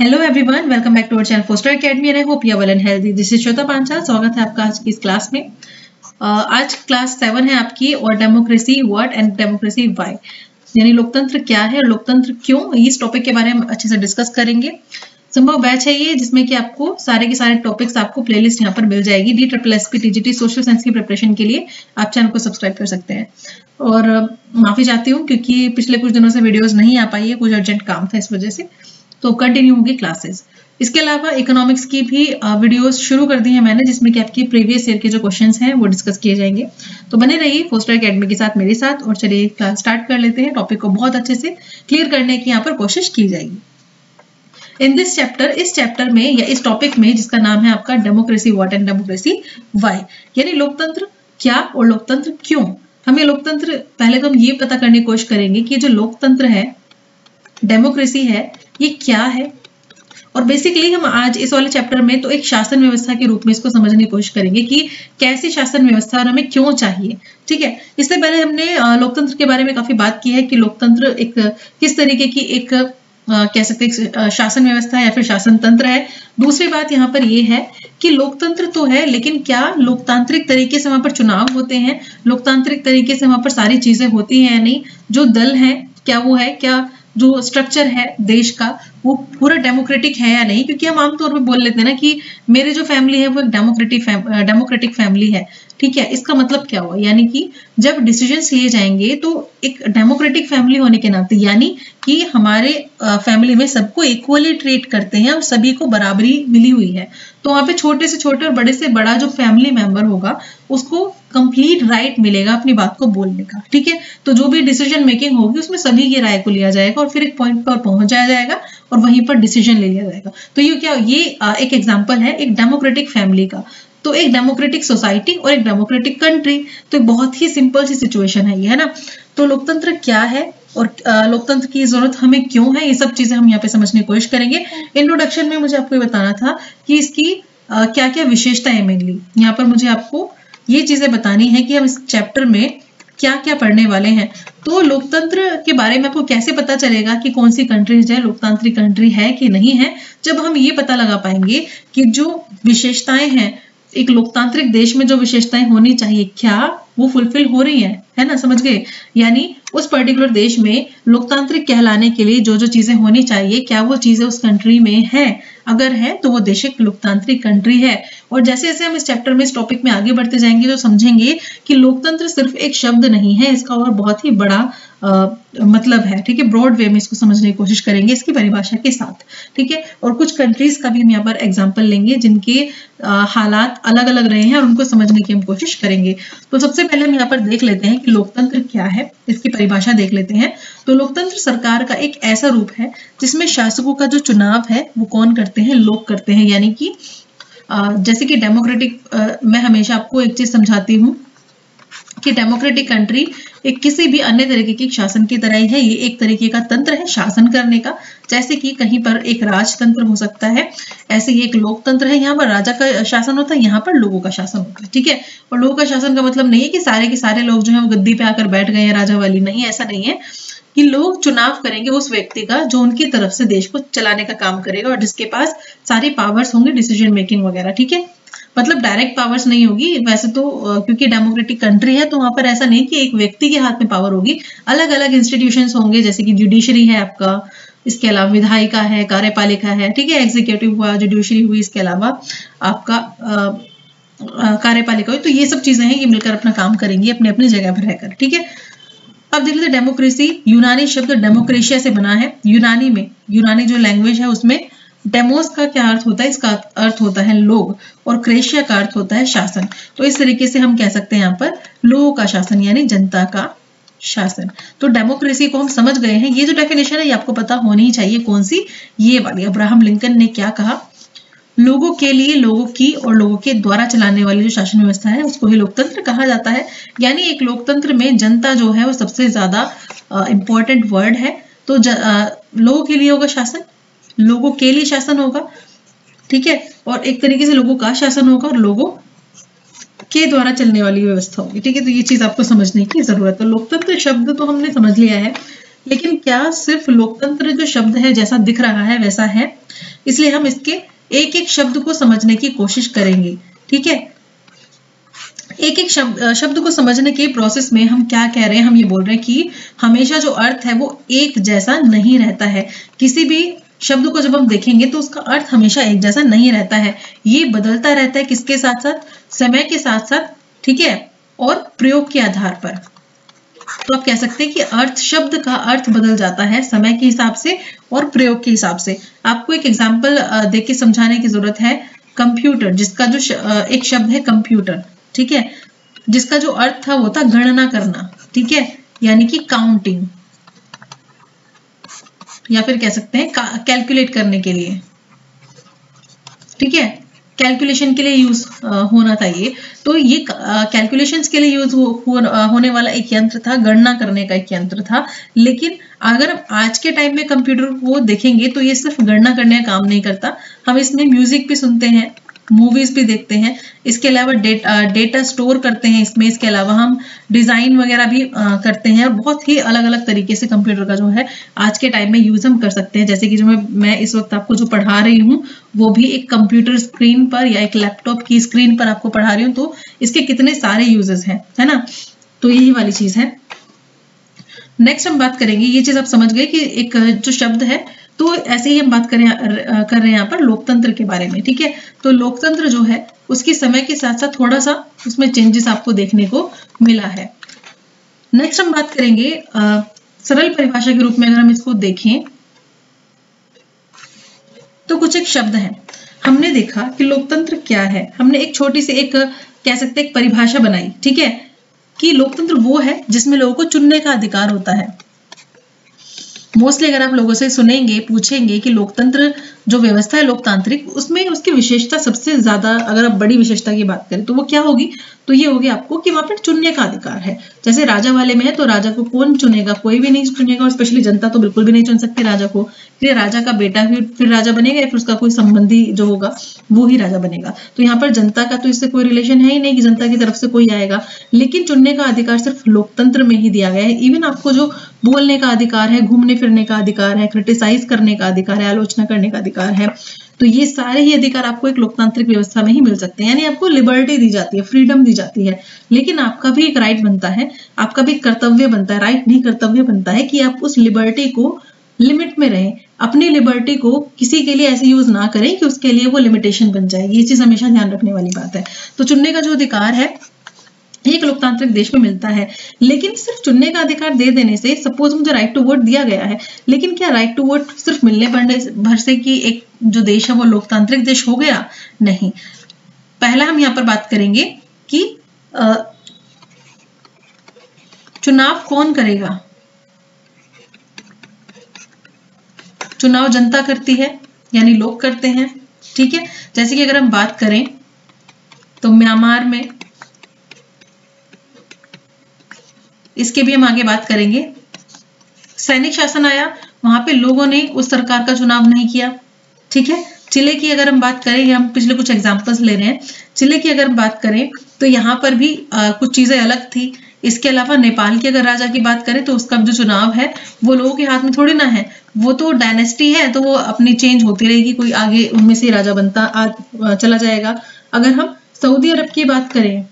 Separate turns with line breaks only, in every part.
Hello everyone welcome back to our channel Foster academy I hope you well and healthy this is Shweta Panchal स्वागत है आपका आज की इस class में uh, आज क्लास सेवन है आपकी और democracy what and democracy why यानी लोकतंत्र क्या है और लोकतंत्र क्यों? इस टॉपिक के बारे में अच्छे से डिस्कस करेंगे। संभव बैच है ये जिसमें कि आपको सारे के सारे टॉपिक्स आपको प्लेलिस्ट यहाँ पर मिल जाएगी। D triple S P TGT social science की प्रिपरेशन के लिए आप चैनल को सब्सक्राइब कर सकते हैं। और माफ़ी चाहती हूँ क्योंकि पिछले कुछ दिनों से वीडियोस नहीं आ पाई है कुछ अर्जेंट काम था इस वजह से। तो कंटिन्यू होगी क्लासेस इसके अलावा इकोनॉमिक्स की भी वीडियोस शुरू कर दी है मैंने, जिसमें कि आपकी प्रीवियस ईयर के जो क्वेश्चंस हैं, वो डिस्कस किए जाएँगे. तो बने रहिए फोस्टर अकेडमी के साथ मेरे साथ और चलिए क्लास स्टार्ट कर लेते हैं. टॉपिक को बहुत अच्छे से क्लियर करने की यहाँ पर कोशिश की जाएगी. इन दिस चैप्टर इस चैप्टर में या इस टॉपिक में, जिसका नाम है आपका democracy what and democracy why यानी लोकतंत्र क्या और लोकतंत्र क्यों? हमें लोकतंत्र, पहले तो हम ये पता करने की कोशिश करेंगे कि जो लोकतंत्र है डेमोक्रेसी है ये क्या है? और बेसिकली हम आज इस वाले चैप्टर में तो एक शासन व्यवस्था के रूप में इसको समझने की कोशिश करेंगे कि कैसी शासन व्यवस्था और हमें क्यों चाहिए, ठीक है? इससे पहले हमने लोकतंत्र के बारे में काफ़ी बात की है कि लोकतंत्र एक, किस तरीके की एक कह सकते हैं शासन व्यवस्था या फिर शासन तंत्र है। दूसरी बात यहाँ पर यह है कि लोकतंत्र तो है, लेकिन क्या लोकतांत्रिक तरीके से वहाँ पर चुनाव होते हैं? लोकतांत्रिक तरीके से वहाँ पर सारी चीज़ें होती हैं या नहीं? जो दल है, क्या वो है? क्या जो स्ट्रक्चर है देश का, वो पूरा डेमोक्रेटिक है या नहीं? क्योंकि हम आमतौर पर बोल लेते हैं ना कि मेरे जो फैमिली है, वो एक डेमोक्रेटिक डेमोक्रेटिक फैमिली है। ठीक है? इसका मतलब क्या हुआ? यानी कि जब डिसीजंस लिए जाएँगे तो एक डेमोक्रेटिक फैमिली होने के नाते, यानी कि हमारे फैमिली में सबको इक्वली ट्रीट करते हैं और सभी को बराबरी मिली हुई है। तो वहाँ पे छोटे से छोटे और बड़े से बड़ा जो फैमिली मेंबर होगा, उसको कंप्लीट राइट right मिलेगा अपनी बात को बोलने का, ठीक है? तो जो भी डिसीज़न मेकिंग होगी, उसमें सभी की राय को लिया जाएगा और फिर एक पॉइंट पर पहुँच जाया जाएगा और वहीं पर डिसीज़न ले लिया जाएगा। तो ये क्या, ये एक एग्ज़ाम्पल है एक डेमोक्रेटिक फैमिली का। तो एक डेमोक्रेटिक सोसाइटी और एक डेमोक्रेटिक कंट्री तो एक बहुत ही सिंपल सी सिचुएशन है ये, है ना? तो लोकतंत्र क्या है और लोकतंत्र की ज़रूरत हमें क्यों है? ये सब चीज़ें हम यहाँ पे समझने की कोशिश करेंगे। इंट्रोडक्शन में मुझे आपको ये बताना था कि इसकी क्या क्या विशेषता है मेनली यहाँ पर मुझे आपको ये चीज़ें बतानी है कि हम इस चैप्टर में क्या क्या पढ़ने वाले हैं। तो लोकतंत्र के बारे में आपको कैसे पता चलेगा कि कौन सी कंट्री जो है, लोकतांत्रिक कंट्री है कि नहीं है, जब हम ये पता लगा पाएँगे कि जो विशेषताएँ हैं, एक लोकतांत्रिक देश में जो विशेषताएँ होनी चाहिए, क्या वो फुलफिल हो रही है? है ना, समझ गए? यानी उस पर्टिकुलर देश में लोकतांत्रिक कहलाने के लिए जो जो चीज़ें होनी चाहिए, क्या वो चीज़ें उस कंट्री में है? अगर है तो वो देश एक लोकतांत्रिक कंट्री है। और जैसे जैसे हम इस चैप्टर में इस टॉपिक में आगे बढ़ते जाएँगे तो समझेंगे कि लोकतंत्र सिर्फ़ एक शब्द नहीं है, इसका और बहुत ही बड़ा आ, मतलब है ठीक है? ब्रॉड वे में इसको समझने की कोशिश करेंगे इसकी परिभाषा के साथ ठीक है? और कुछ कंट्रीज़ का भी हम यहाँ पर एग्ज़ाम्पल लेंगे जिनके हालात अलग अलग रहे हैं और उनको समझने की हम कोशिश करेंगे। तो सबसे पहले हम यहाँ पर देख लेते हैं कि लोकतंत्र क्या है इसकी परिभाषा देख लेते हैं। तो लोकतंत्र सरकार का एक ऐसा रूप है जिसमें शासकों का जो चुनाव है वो कौन करते हैं? लोग करते हैं यानी कि जैसे कि डेमोक्रेटिक मैं हमेशा आपको एक चीज़ समझाती हूँ कि डेमोक्रेटिक कंट्री एक किसी भी अन्य तरीके की शासन की तरह ही है, ये एक तरीके का तंत्र है शासन करने का, जैसे कि कहीं पर एक राजतंत्र हो सकता है, ऐसे ही एक लोकतंत्र है, यहाँ पर राजा का शासन होता है, यहाँ पर लोगों का शासन होता है, ठीक है? और लोगों का शासन का मतलब नहीं है कि सारे के सारे लोग जो है वो गद्दी पे आकर बैठ गए हैं, राजा वाली, नहीं, ऐसा नहीं है कि लोग चुनाव करेंगे उस व्यक्ति का जो उनकी तरफ़ से देश को चलाने का काम करेगा और जिसके पास सारी पावर्स होंगे डिसीज़न मेकिंग वगैरह, ठीक है? मतलब डायरेक्ट पावर्स नहीं होगी। वैसे तो क्योंकि डेमोक्रेटिक कंट्री है तो वहाँ पर ऐसा नहीं कि एक व्यक्ति के हाथ में पावर होगी। अलग अलग इंस्टीट्यूशन होंगे, जैसे कि जुडिशरी है आपका, इसके अलावा विधायिका है, कार्यपालिका है, ठीक है एग्जीक्यूटिव हुआ जुडिशरी हुई, इसके अलावा आपका कार्यपालिका हुई तो ये सब चीज़ें हैं ये मिलकर अपना काम करेंगी अपने अपनी जगह पर रहकर, ठीक है? अब देख लेते डेमोक्रेसी यूनानी शब्द डेमोक्रेशिया से बना है। यूनानी में, यूनानी जो लैंग्वेज है, उसमें डेमोस का क्या अर्थ होता है? इसका अर्थ होता है लोग, और क्रेशिया का अर्थ होता है शासन। तो इस तरीके से हम कह सकते हैं यहाँ पर लोगों का शासन, यानी जनता का शासन। तो डेमोक्रेसी को हम समझ गए हैं। ये जो डेफिनेशन है, ये आपको पता होनी ही चाहिए कौन सी? ये वाली। अब्राहम लिंकन ने क्या कहा? लोगों के लिए लोगों की और लोगों के द्वारा चलाने वाली जो शासन व्यवस्था है, उसको ही लोकतंत्र कहा जाता है। यानी एक लोकतंत्र में जनता जो है, वो सबसे ज़्यादा इंपॉर्टेंट वर्ड है। तो लोगों के लिए होगा शासन? लोगों के लिए शासन होगा, ठीक है? और एक तरीके से लोगों का शासन होगा और लोगों के द्वारा चलने वाली व्यवस्था होगी, ठीक है? तो ये चीज़ आपको समझने की ज़रूरत है। लोकतंत्र शब्द तो हमने समझ लिया है, लेकिन क्या सिर्फ़ लोकतंत्र जो शब्द है जैसा दिख रहा है, वैसा है? इसलिए हम इसके एक एक शब्द को समझने की कोशिश करेंगे, ठीक है? एक एक शब्द शब्द को समझने के प्रोसेस में हम क्या कह रहे हैं? हम ये बोल रहे हैं कि हमेशा जो अर्थ है वो एक जैसा नहीं रहता है। किसी भी शब्द को जब हम देखेंगे तो उसका अर्थ हमेशा एक जैसा नहीं रहता है। ये बदलता रहता है किसके साथ साथ? समय के साथ साथ, ठीक है? और प्रयोग के आधार पर। तो आप कह सकते हैं कि अर्थ, शब्द का अर्थ बदल जाता है समय के हिसाब से और प्रयोग के हिसाब से। आपको एक एग्ज़ाम्पल देख के समझाने की ज़रूरत है। कंप्यूटर, जिसका जो एक शब्द है कंप्यूटर, ठीक है? जिसका जो अर्थ था वो था गणना करना, ठीक है? यानी कि काउंटिंग या फिर कह सकते हैं कैलकुलेट करने के लिए। ठीक है? कैलकुलेशन के लिए यूज़ होना था ये। तो ये कैलकुलेशंस के लिए यूज़ हो, होने वाला एक यंत्र था गणना करने का एक यंत्र था। लेकिन अगर आज के टाइम में कंप्यूटर को देखेंगे तो ये सिर्फ़ गणना करने का काम नहीं करता। हम इसमें म्यूज़िक भी सुनते हैं मूवीज़ भी देखते हैं। इसके अलावा डेटा डेटा स्टोर करते हैं इसमें। इसके अलावा हम डिज़ाइन वगैरह भी आ, करते हैं और बहुत ही अलग अलग तरीके से कंप्यूटर का जो है आज के टाइम में यूज़ हम कर सकते हैं। जैसे कि जो मैं मैं इस वक्त आपको जो पढ़ा रही हूँ वो भी एक कंप्यूटर स्क्रीन पर या एक लैपटॉप की स्क्रीन पर आपको पढ़ा रही हूँ। तो इसके कितने सारे यूजेस हैं है ना? तो यही वाली चीज़ है। नेक्स्ट हम बात करेंगे। ये चीज़ आप समझ गए कि एक जो शब्द है तो ऐसे ही हम बात करें कर रहे हैं यहाँ पर लोकतंत्र के बारे में ठीक है? तो लोकतंत्र जो है उसकी समय के साथ साथ थोड़ा सा उसमें चेंजेस आपको देखने को मिला है। नेक्स्ट हम बात करेंगे आ, सरल परिभाषा के रूप में अगर हम इसको देखें तो कुछ एक शब्द है। हमने देखा कि लोकतंत्र क्या है। हमने एक छोटी सी एक कह सकते एक परिभाषा बनाई ठीक है? कि लोकतंत्र वो है जिसमें लोगों को चुनने का अधिकार होता है। मोस्टली अगर आप लोगों से सुनेंगे, पूछेंगे कि लोकतंत्र जो व्यवस्था है लोकतांत्रिक, उसमें उसकी विशेषता सबसे ज़्यादा अगर आप बड़ी विशेषता की बात करें तो वो क्या होगी? तो ये होगी आपको कि वहाँ पर चुनने का अधिकार है। जैसे राजा वाले में है तो राजा को कौन चुनेगा? कोई भी नहीं चुनेगा, और स्पेशली जनता तो बिल्कुल भी नहीं चुन सकती राजा को। फिर राजा का बेटा फिर फिर राजा बनेगा, या फिर उसका कोई संबंधी जो होगा, वो ही राजा बनेगा। तो यहाँ पर जनता का तो इससे कोई रिलेशन है ही नहीं कि जनता की तरफ़ से कोई आएगा। लेकिन चुनने का अधिकार सिर्फ़ लोकतंत्र में ही दिया गया है। इवन आपको जो बोलने का अधिकार है, घूमने फिरने का अधिकार है क्रिटिसाइज करने का अधिकार है, आलोचना करने का अधिकार है। तो ये सारे ही अधिकार आपको एक लोकतांत्रिक व्यवस्था में ही मिल सकते हैं। यानी आपको लिबर्टी दी जाती है फ्रीडम दी जाती है। लेकिन आपका भी एक राइट बनता है, आपका भी कर्तव्य बनता है राइट नहीं कर्तव्य बनता है कि आप उस लिबर्टी को लिमिट में रहें। अपनी लिबर्टी को किसी के लिए ऐसे यूज़ ना करें कि उसके लिए वो लिमिटेशन बन जाए। ये चीज़ हमेशा ध्यान रखने वाली बात है। तो चुनने का जो अधिकार है एक लोकतांत्रिक देश में मिलता है। लेकिन सिर्फ़ चुनने का अधिकार दे देने से सपोज़ मुझे राइट टू वोट दिया गया है, लेकिन क्या राइट टू वोट सिर्फ़ मिलने पड़ने भर से कि एक जो देश है वो लोकतांत्रिक देश हो गया? नहीं। पहला हम यहाँ पर बात करेंगे कि चुनाव कौन करेगा? चुनाव जनता करती है, यानी लोग करते हैं, ठीक है? जैसे कि अगर हम बात करें तो म्यांमार में इसके भी हम आगे बात करेंगे। सैनिक शासन आया वहाँ पे लोगों ने उस सरकार का चुनाव नहीं किया ठीक है? चिले की अगर हम बात करें हम पिछले कुछ एग्जाम्पल्स ले रहे हैं चिले की अगर हम बात करें तो यहाँ पर भी आ, कुछ चीज़ें अलग थी। इसके अलावा नेपाल की अगर राजा की बात करें तो उसका जो चुनाव है वो लोगों के हाथ में थोड़ी ना है। वो तो डायनेस्टी है तो वो अपनी चेंज होती रहेगी कोई आगे उनमें से राजा बनता आ, चला जाएगा। अगर हम सऊदी अरब की बात करें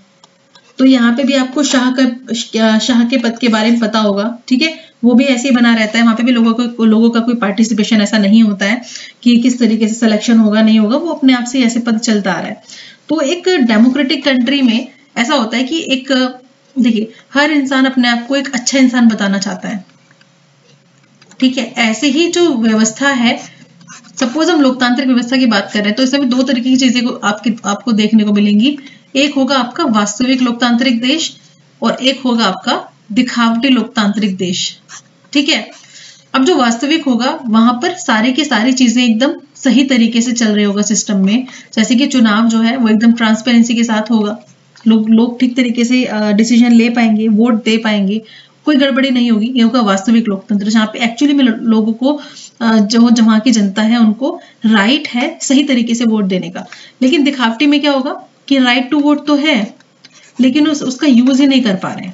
तो यहाँ पे भी आपको शाह का शाह के पद के बारे में पता होगा, ठीक है? वो भी ऐसे ही बना रहता है, वहाँ पे भी लोगों को, लोगों का कोई पार्टिसिपेशन ऐसा नहीं होता है कि किस तरीके से सिलेक्शन होगा, नहीं होगा, वो अपने आप से ऐसे पद चलता आ रहा है। तो एक डेमोक्रेटिक कंट्री में ऐसा होता है कि एक, देखिए, हर इंसान अपने आप को एक अच्छा इंसान बताना चाहता है, ठीक है? ऐसे ही जो व्यवस्था है सपोज़ हम लोकतांत्रिक व्यवस्था की बात कर रहे हैं तो इसमें भी दो तरीके की चीज़ें को आपकी, आपको देखने को मिलेंगी। एक होगा आपका वास्तविक लोकतांत्रिक देश और एक होगा आपका दिखावटी लोकतांत्रिक देश। ठीक है? अब जो वास्तविक होगा, वहाँ पर सारे के सारी चीज़ें एकदम सही तरीके से चल रहे होगा सिस्टम में। जैसे कि चुनाव जो है, वो एकदम ट्रांसपेरेंसी के साथ होगा। लोग लोग ठीक तरीके से डिसीज़न ले पाएँगे वोट दे पाएँगे। कोई गड़बड़ी नहीं होगी, ये होगा वास्तविक लोकतंत्र, जहाँ पे एक्चुअली में लोगों को जो जहाँ की जनता है, उनको राइट है सही तरीके से वोट देने का। लेकिन दिखावटी में क्या होगा? कि राइट टू वोट तो है लेकिन उस, उसका यूज़ ही नहीं कर पा रहे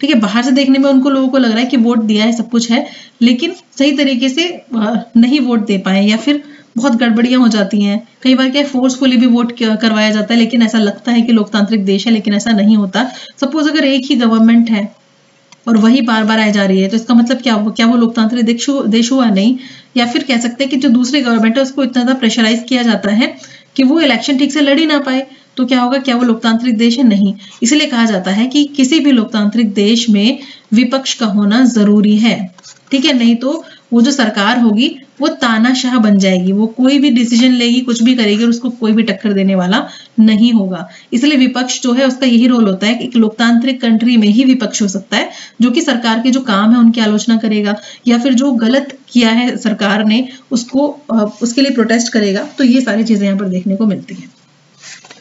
ठीक है बाहर से देखने में उनको लोगों को लग रहा है कि वोट दिया है सब कुछ है लेकिन सही तरीके से नहीं वोट दे पाए या फिर बहुत गड़बड़ियाँ हो जाती हैं। कई बार क्या फोर्सफुली भी वोट करवाया जाता है लेकिन ऐसा लगता है कि लोकतांत्रिक देश है लेकिन ऐसा नहीं होता। सपोज़ अगर एक ही गवर्नमेंट है और वही बार बार आई जा रही है तो इसका मतलब क्या क्या वो लोकतांत्रिक देश हुआ नहीं? या फिर कह सकते हैं कि जो दूसरी गवर्नमेंट है उसको इतना ज़्यादा प्रेशराइज किया जाता है कि वो इलेक्शन ठीक से लड़ ही ना पाए तो क्या होगा? क्या वो लोकतांत्रिक देश है? नहीं। इसलिए कहा जाता है कि किसी भी लोकतांत्रिक देश में विपक्ष का होना ज़रूरी है। ठीक है? नहीं तो वो जो सरकार होगी वो तानाशाह बन जाएगी, वो कोई भी डिसीज़न लेगी, कुछ भी करेगी और उसको कोई भी टक्कर देने वाला नहीं होगा। इसलिए विपक्ष जो है, उसका यही रोल होता है कि एक लोकतांत्रिक कंट्री में ही विपक्ष हो सकता है, जो कि सरकार के जो काम है, उनकी आलोचना करेगा, या फिर जो गलत किया है सरकार ने, उसको उसके लिए प्रोटेस्ट करेगा। तो ये सारी चीज़ें यहाँ पर देखने को मिलती है।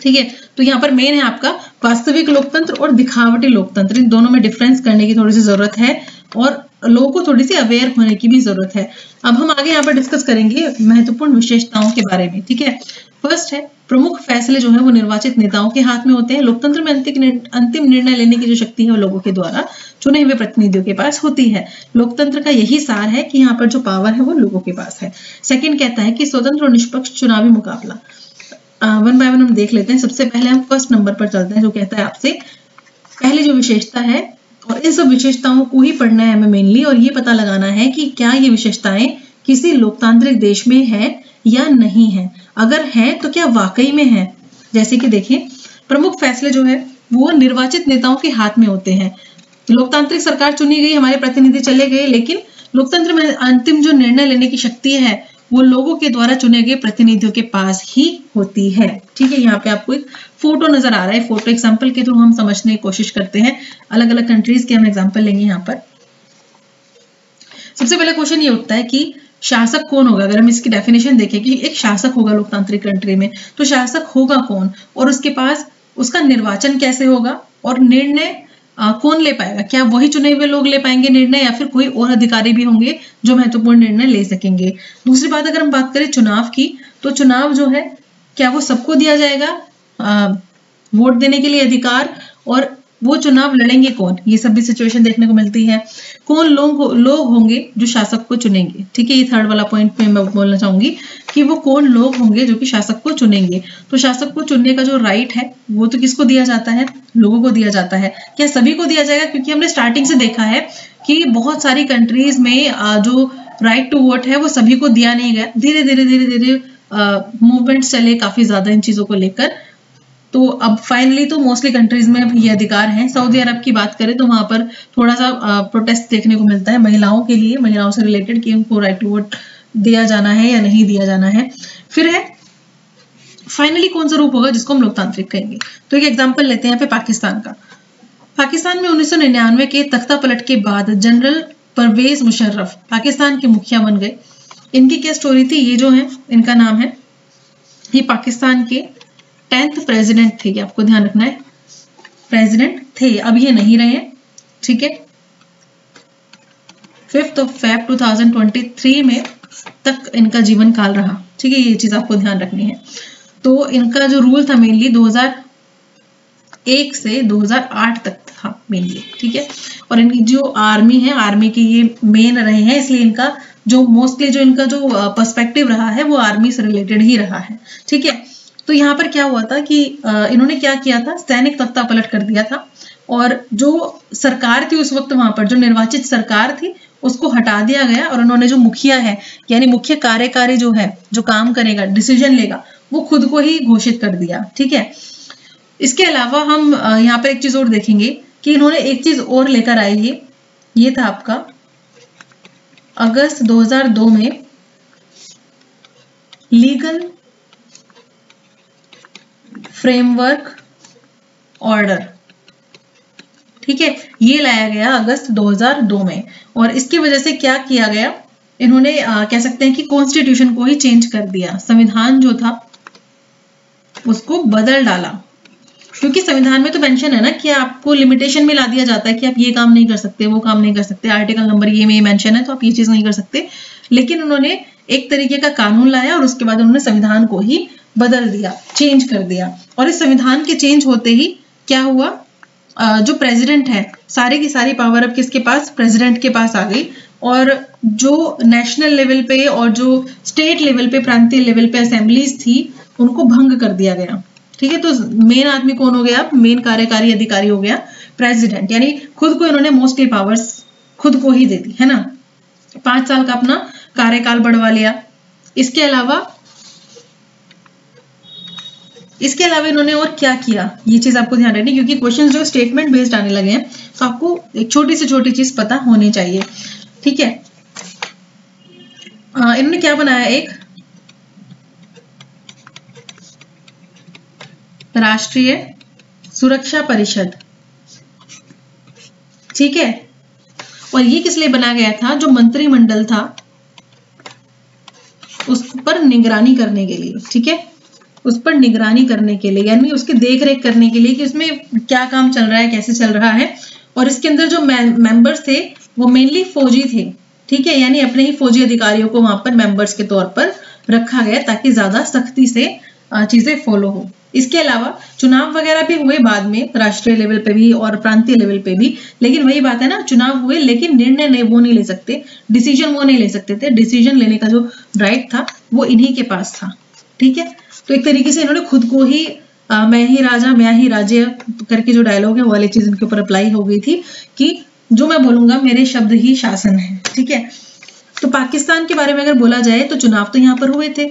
ठीक है? तो यहाँ पर मेन है आपका वास्तविक लोकतंत्र और दिखावटी लोकतंत्र। इन दोनों में डिफरेंस करने की थोड़ी सी ज़रूरत है और लोगों को थोड़ी सी अवेयर होने की भी ज़रूरत है। अब हम आगे यहाँ पर डिस्कस करेंगे महत्वपूर्ण विशेषताओं के बारे में, ठीक है? फ़र्स्ट है, प्रमुख फैसले जो है वो निर्वाचित नेताओं के हाथ में होते हैं। लोकतंत्र में अंतिम निर्णय लेने की जो शक्ति है वो लोगों के द्वारा चुने हुए प्रतिनिधियों के पास होती है। लोकतंत्र का यही सार है कि यहाँ पर जो पावर है वो लोगों के पास है। सेकंड कहता है कि स्वतंत्र और निष्पक्ष चुनावी मुकाबला। वन बाय वन हम देख लेते हैं। सबसे पहले हम फ़र्स्ट नंबर पर चलते हैं, जो कहता है आपसे, पहली जो विशेषता है और इन सब विशेषताओं को ही पढ़ना है हमें मेनली और ये पता लगाना है कि क्या ये विशेषताएँ किसी लोकतांत्रिक देश में है या नहीं है। अगर है तो क्या वाकई में है? जैसे कि देखें प्रमुख फैसले जो है, वो निर्वाचित नेताओं के हाथ में होते हैं। लोकतांत्रिक सरकार चुनी गई, हमारे प्रतिनिधि चले गए, लेकिन लोकतंत्र में अंतिम जो निर्णय लेने की शक्ति है वो लोगों के द्वारा चुने गए प्रतिनिधियों के पास ही होती है। ठीक है, यहाँ पे आपको एक फ़ोटो नज़र आ रहा है। फ़ोटो एग्ज़ाम्पल के थ्रू हम समझने की कोशिश करते हैं। अलग अलग कंट्रीज़ के हम एग्ज़ाम्पल लेंगे यहाँ पर। सबसे पहले क्वेश्चन ये उठता है कि शासक कौन होगा? अगर हम इसकी डेफिनेशन देखें कि एक शासक होगा लोकतांत्रिक कंट्री में तो शासक होगा कौन? और उसके पास उसका निर्वाचन कैसे होगा? और निर्णय आ, कौन ले पाएगा? क्या वही चुने हुए लोग ले पाएँगे निर्णय या फिर कोई और अधिकारी भी होंगे जो महत्वपूर्ण निर्णय ले सकेंगे? दूसरी बात अगर हम बात करें चुनाव की तो चुनाव जो है क्या वो सबको दिया जाएगा? वोट देने के लिए अधिकार और वो चुनाव लड़ेंगे कौन? ये सब भी सिचुएशन देखने को मिलती है। कौन लोग लोग होंगे जो शासक को चुनेंगे? ठीक है, ये थर्ड वाला पॉइंट में मैं बोलना चाहूँगी कि वो कौन लोग होंगे जो कि शासक को चुनेंगे? तो शासक को चुनने का जो राइट है, वो तो किसको दिया जाता है? लोगों को दिया जाता है। क्या सभी को दिया जाएगा? क्योंकि हमने स्टार्टिंग से देखा है कि बहुत सारी कंट्रीज़ में जो राइट टू वोट है, वो सभी को दिया नहीं गया। धीरे धीरे धीरे धीरे मूवमेंट चले काफ़ी ज़्यादा इन चीज़ों को लेकर। तो अब फाइनली तो मोस्टली कंट्रीज़ में ये अधिकार हैं। सऊदी अरब की बात करें तो वहाँ पर थोड़ा सा प्रोटेस्ट देखने को मिलता है महिलाओं के लिए। महिलाओं से रिलेटेड कि उनको राइट टू वोट दिया जाना है या नहीं दिया जाना है। फिर है फाइनली कौन सा रूप होगा जिसको हम लोकतांत्रिक कहेंगे? तो एक एग्ज़ाम्पल लेते हैं यहाँ पे पाकिस्तान का। पाकिस्तान में उन्नीस सौ निन्यानवे के तख्ता पलट के बाद जनरल परवेज मुशर्रफ पाकिस्तान के मुखिया बन गए। इनकी क्या स्टोरी थी? ये जो है, इनका नाम है, ये पाकिस्तान के टेंथ प्रेसिडेंट थे, ये आपको ध्यान रखना है। प्रेसिडेंट थे, अब ये नहीं रहे ठीक है? फिफ्थ ऑफ़ फेब 2023 में तक इनका जीवन काल रहा, ठीक है? ये चीज़ आपको ध्यान रखनी है। तो इनका जो रूल था मेनली 2001 से 2008 तक था मेनली ठीक है? और इनकी जो आर्मी है आर्मी के ये मेन रहे हैं, इसलिए इनका जो मोस्टली जो इनका जो पर्सपेक्टिव रहा है, वो आर्मी से रिलेटेड ही रहा है, ठीक है? तो यहाँ पर क्या हुआ था कि इन्होंने क्या किया था? सैनिक तख्ता पलट कर दिया था और जो सरकार थी उस वक्त वहाँ पर, जो निर्वाचित सरकार थी, उसको हटा दिया गया और उन्होंने जो मुखिया है, यानी मुख्य कार्यकारी जो है, जो काम करेगा डिसीज़न लेगा, वो खुद को ही घोषित कर दिया, ठीक है? इसके अलावा हम यहाँ पर एक चीज़ और देखेंगे कि इन्होंने एक चीज़ और लेकर आई है। ये था आपका, अगस्त 2002 में लीगल फ्रेमवर्क ऑर्डर ठीक है? ये लाया गया अगस्त 2002 में। और इसकी वजह से क्या किया गया? इन्होंने आ, कह सकते हैं कि कॉन्स्टिट्यूशन को ही चेंज कर दिया। संविधान जो था उसको बदल डाला। क्योंकि संविधान में तो मेंशन है ना कि आपको लिमिटेशन में ला दिया जाता है कि आप ये काम नहीं कर सकते वो काम नहीं कर सकते आर्टिकल नंबर ये में ये मेंशन है तो आप ये चीज़ नहीं कर सकते। लेकिन उन्होंने एक तरीके का कानून लाया और उसके बाद उन्होंने संविधान को ही बदल दिया चेंज कर दिया। और इस संविधान के चेंज होते ही क्या हुआ? जो प्रेसिडेंट है, सारे की सारी पावर अब किसके पास? प्रेसिडेंट के पास आ गई। और जो नेशनल लेवल पे और जो स्टेट लेवल पे, प्रांतीय लेवल पे असेंबलीज थी, उनको भंग कर दिया गया। ठीक है तो मेन आदमी कौन हो गया? मेन कार्यकारी अधिकारी हो गया प्रेसिडेंट यानी खुद को इन्होंने मोस्टली पावर्स खुद को ही दे दी, है ना? पाँच साल का अपना कार्यकाल बढ़वा लिया। इसके अलावा इसके अलावा इन्होंने और क्या किया? ये चीज़ आपको ध्यान रखनी, क्योंकि क्वेश्चन जो स्टेटमेंट बेस्ड आने लगे हैं तो आपको एक छोटी से छोटी चीज़ पता होनी चाहिए। ठीक है? इन्होंने क्या बनाया? एक राष्ट्रीय सुरक्षा परिषद। ठीक है? और ये किस लिए बनाया गया था? जो मंत्रिमंडल था, उस पर निगरानी करने के लिए। ठीक है? उस पर निगरानी करने के लिए, यानी उसकी देख रेख करने के लिए कि उसमें क्या काम चल रहा है, कैसे चल रहा है। और इसके अंदर जो मेंबर्स थे, वो मेनली फौजी थे, ठीक है? यानी अपने ही फौजी अधिकारियों को वहाँ पर मेंबर्स के तौर पर रखा गया ताकि ज़्यादा सख्ती से चीज़ें फॉलो हो। इसके अलावा चुनाव वगैरह भी हुए बाद में, राष्ट्रीय लेवल पे भी और प्रांतीय लेवल पे भी, लेकिन वही बात है ना, चुनाव हुए लेकिन निर्णय नहीं, वो नहीं ले सकते डिसीज़न वो नहीं ले सकते थे। डिसीज़न लेने का जो राइट था, वो इन्हीं के पास था, ठीक है? तो एक तरीके से इन्होंने खुद को ही आ, मैं ही राजा मैं ही राज्य करके जो डायलॉग है वो वाली चीज़ इनके ऊपर अप्लाई हो गई थी कि जो मैं बोलूँगा मेरे शब्द ही शासन है ठीक है? तो पाकिस्तान के बारे में अगर बोला जाए तो चुनाव तो यहाँ पर हुए थे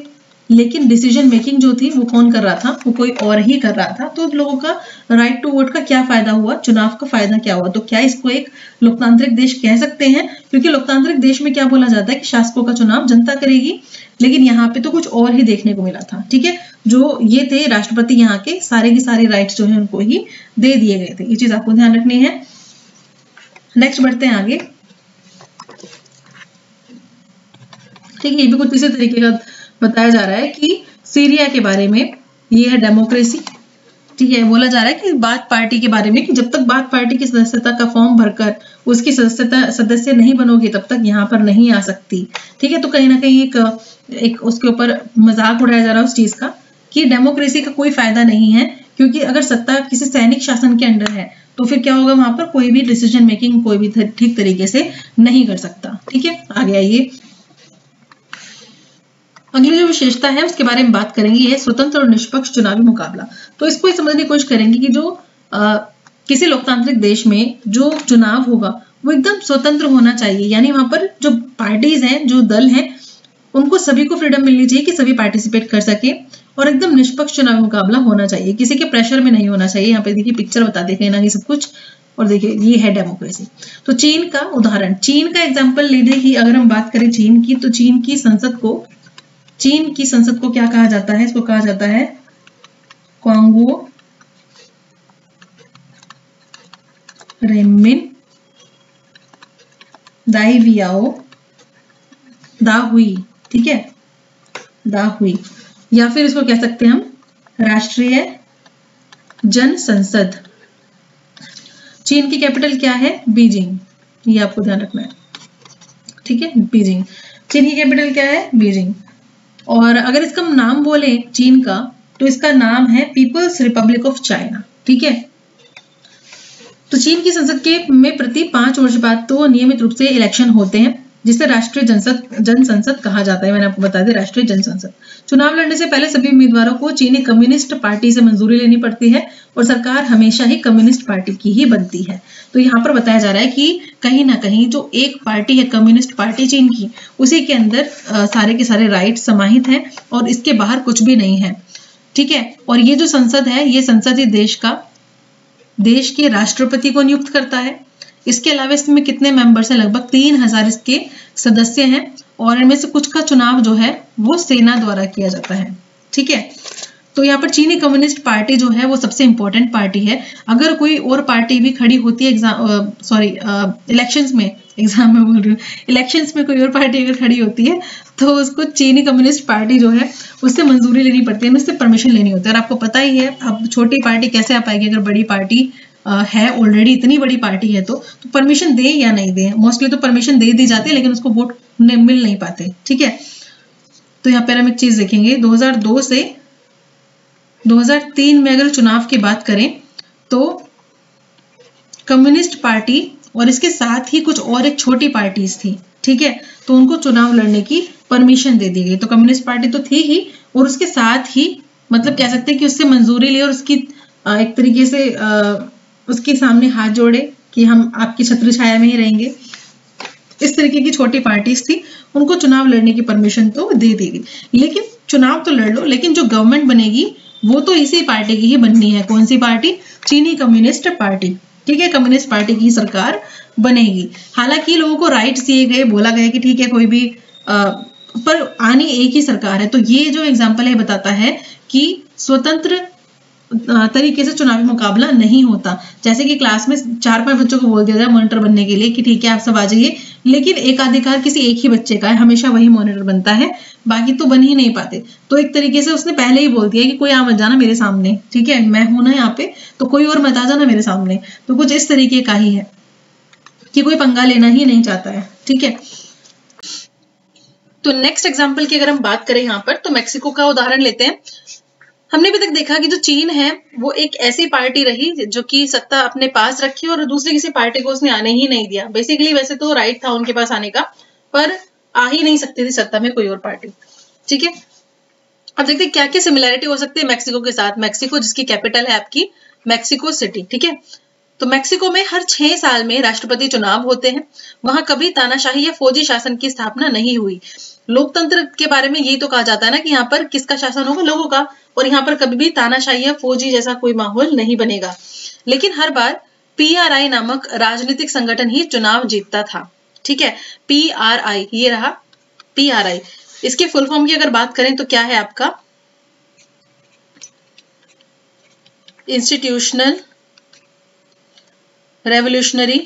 लेकिन डिसीज़न मेकिंग जो थी वो कौन कर रहा था? वो कोई और ही कर रहा था। तो लोगों का राइट टू वोट का क्या फ़ायदा हुआ? चुनाव का फ़ायदा क्या हुआ? तो क्या इसको एक लोकतांत्रिक देश कह सकते हैं? क्योंकि लोकतांत्रिक देश में क्या बोला जाता है कि शासकों का चुनाव जनता करेगी लेकिन यहाँ पे तो कुछ और ही देखने को मिला था, ठीक है? जो ये थे राष्ट्रपति यहाँ के, सारे के सारे राइट्स जो है उनको ही दे दिए गए थे। ये चीज़ आपको ध्यान रखनी है। नेक्स्ट बढ़ते हैं आगे। ठीक है, ये भी कुछ इसी तरीके का बताया जा रहा है कि सीरिया के बारे में ये है डेमोक्रेसी ठीक है, बोला जा रहा है कि बात पार्टी के बारे में कि जब तक बात पार्टी की सदस्यता का फॉर्म भरकर उसकी सदस्यता, सदस्य नहीं बनोगे, तब तक यहाँ पर नहीं आ सकती। ठीक है तो कहीं ना कहीं एक एक उसके ऊपर मज़ाक उड़ाया जा रहा है उस चीज़ का कि डेमोक्रेसी का कोई फ़ायदा नहीं है, क्योंकि अगर सत्ता किसी सैनिक शासन के अंडर है तो फिर क्या होगा वहाँ पर कोई भी डिसीज़न मेकिंग कोई भी ठीक तरीके से नहीं कर सकता। ठीक है, आगे आइए। अगली जो विशेषता है उसके बारे में बात करेंगे ये स्वतंत्र और निष्पक्ष चुनावी मुकाबला। तो इसको समझने की कोशिश करेंगे कि जो आ, किसी लोकतांत्रिक देश में जो चुनाव होगा वो एकदम स्वतंत्र होना चाहिए। यानी वहाँ पर जो पार्टीज़ हैं जो दल हैं उनको सभी को फ्रीडम मिलनी चाहिए कि सभी पार्टिसिपेट कर सके और एकदम निष्पक्ष चुनावी मुकाबला होना चाहिए। किसी के प्रेशर में नहीं होना चाहिए। यहाँ पे देखिए पिक्चर बता देखे ना ये सब कुछ और देखिए ये है डेमोक्रेसी तो चीन का उदाहरण चीन का एग्ज़ाम्पल ले कि अगर हम बात करें चीन की तो चीन की संसद को चीन की संसद को क्या कहा जाता है? इसको कहा जाता है कांगो रेमिन दाइवियाओ दा हुई ठीक है? दा हुई या फिर इसको कह सकते हैं हम राष्ट्रीय जन संसद। चीन की कैपिटल क्या है? बीजिंग। ये आपको ध्यान रखना है। ठीक है? बीजिंग। चीन की कैपिटल क्या है? बीजिंग। और अगर इसका हम नाम बोले चीन का तो इसका नाम है पीपल्स रिपब्लिक ऑफ़ चाइना ठीक है? तो चीन की संसद के में प्रति पाँच वर्ष बाद तो नियमित रूप से इलेक्शन होते हैं। जिसे राष्ट्रीय जनसद जन संसद कहा जाता है। मैंने आपको बता दिया, राष्ट्रीय जन संसद चुनाव लड़ने से पहले सभी उम्मीदवारों को चीनी कम्युनिस्ट पार्टी से मंजूरी लेनी पड़ती है और सरकार हमेशा ही कम्युनिस्ट पार्टी की ही बनती है। तो यहाँ पर बताया जा रहा है कि कहीं ना कहीं जो एक पार्टी है, कम्युनिस्ट पार्टी चीन की, उसी के अंदर सारे के सारे राइट समाहित हैं और इसके बाहर कुछ भी नहीं है। ठीक है? और ये जो संसद है, ये संसद ही देश का, देश के राष्ट्रपति को नियुक्त करता है। इसके अलावा इसमें कितने मेंबर्स हैं? लगभग तीन हज़ार इसके सदस्य हैं और इनमें से कुछ का चुनाव जो है, वो सेना द्वारा किया जाता है। ठीक है? तो यहाँ पर चीनी कम्युनिस्ट पार्टी जो है, वो सबसे इंपॉर्टेंट पार्टी है। अगर कोई और पार्टी भी खड़ी होती है एग्ज़ाम सॉरी इलेक्शंस में एग्ज़ाम में बोल रही हूँ इलेक्शंस में कोई और पार्टी अगर खड़ी होती है तो उसको चीनी कम्युनिस्ट पार्टी जो है, उससे मंजूरी लेनी पड़ती है उससे परमिशन लेनी होती है। और आपको पता ही है, अब छोटी पार्टी कैसे आ पाएगी? अगर बड़ी पार्टी है ऑलरेडी इतनी बड़ी पार्टी है तो, तो परमिशन दे या नहीं दे? मोस्टली तो परमिशन दे दी जाती है लेकिन उसको वोट मिल नहीं पाते ठीक है? तो यहाँ पर हम एक चीज़ देखेंगे 2002 से 2003 में अगर चुनाव की बात करें तो कम्युनिस्ट पार्टी और इसके साथ ही कुछ और एक छोटी पार्टीज़ थी ठीक है? तो उनको चुनाव लड़ने की परमिशन दे दी गई। तो कम्युनिस्ट पार्टी तो थी ही और उसके साथ ही मतलब कह सकते हैं कि उससे मंजूरी ले और उसकी एक तरीके से उसके सामने हाथ जोड़े कि हम आपकी छत्र छाया में ही रहेंगे। इस तरीके की छोटी पार्टीज़ थी। उनको चुनाव लड़ने की परमिशन तो दे दी गई। लेकिन चुनाव तो लड़ लो लेकिन जो गवर्नमेंट बनेगी वो तो इसी पार्टी की ही बननी है। कौन सी पार्टी चीनी कम्युनिस्ट पार्टी ठीक है कम्युनिस्ट पार्टी की सरकार बनेगी। हालाँकि लोगों को राइट्स दिए गए बोला गया कि ठीक है कोई भी आ, पर आनी एक ही सरकार है। तो ये जो एग्ज़ाम्पल है बताता है कि स्वतंत्र तरीके से चुनावी मुकाबला नहीं होता। जैसे कि क्लास में चार पाँच बच्चों को बोल दिया जाए मॉनिटर बनने के लिए कि ठीक है, आप सब आ जाइए। लेकिन एक अधिकार किसी एक ही बच्चे का है, हमेशा वही मॉनिटर बनता है। बाकी तो बन ही नहीं पाते। तो एक तरीके से उसने पहले ही बोल दिया कि कोई आ मत जाना मेरे सामने, ठीक है? मैं हूँ ना यहाँ पे तो कोई और मत आ जाना मेरे सामने। तो कुछ इस तरीके का ही है कि कोई पंगा लेना ही नहीं चाहता है, ठीक है? तो नेक्स्ट एग्ज़ाम्पल की अगर हम बात करें यहाँ पर तो मेक्सिको का उदाहरण लेते हैं। हमने अभी तक देखा कि जो चीन है, वो एक ऐसी पार्टी रही जो कि सत्ता अपने पास रखी और दूसरी किसी पार्टी को उसने आने ही नहीं दिया। बेसिकली वैसे तो राइट था उनके पास आने का, पर आ ही नहीं सकती थी सत्ता में कोई और पार्टी। ठीक है? अब देखते हैं क्या क्या सिमिलैरिटी हो सकती है मैक्सिको के साथ। मैक्सिको जिसकी कैपिटल है आपकी मैक्सिको सिटी ठीक है? तो मैक्सिको में हर छह साल में राष्ट्रपति चुनाव होते हैं। वहाँ कभी तानाशाही या फौजी शासन की स्थापना नहीं हुई। लोकतंत्र के बारे में यही तो कहा जाता है ना कि यहाँ पर किसका शासन होगा? लोगों का। और यहाँ पर कभी भी तानाशाही या फौजी जैसा कोई माहौल नहीं बनेगा। लेकिन हर बार पीआरआई नामक राजनीतिक संगठन ही चुनाव जीतता था। ठीक है? पीआरआई ये रहा पीआरआई इसके फुल फॉर्म की अगर बात करें तो क्या है आपका? इंस्टीट्यूशनल रेवोल्यूशनरी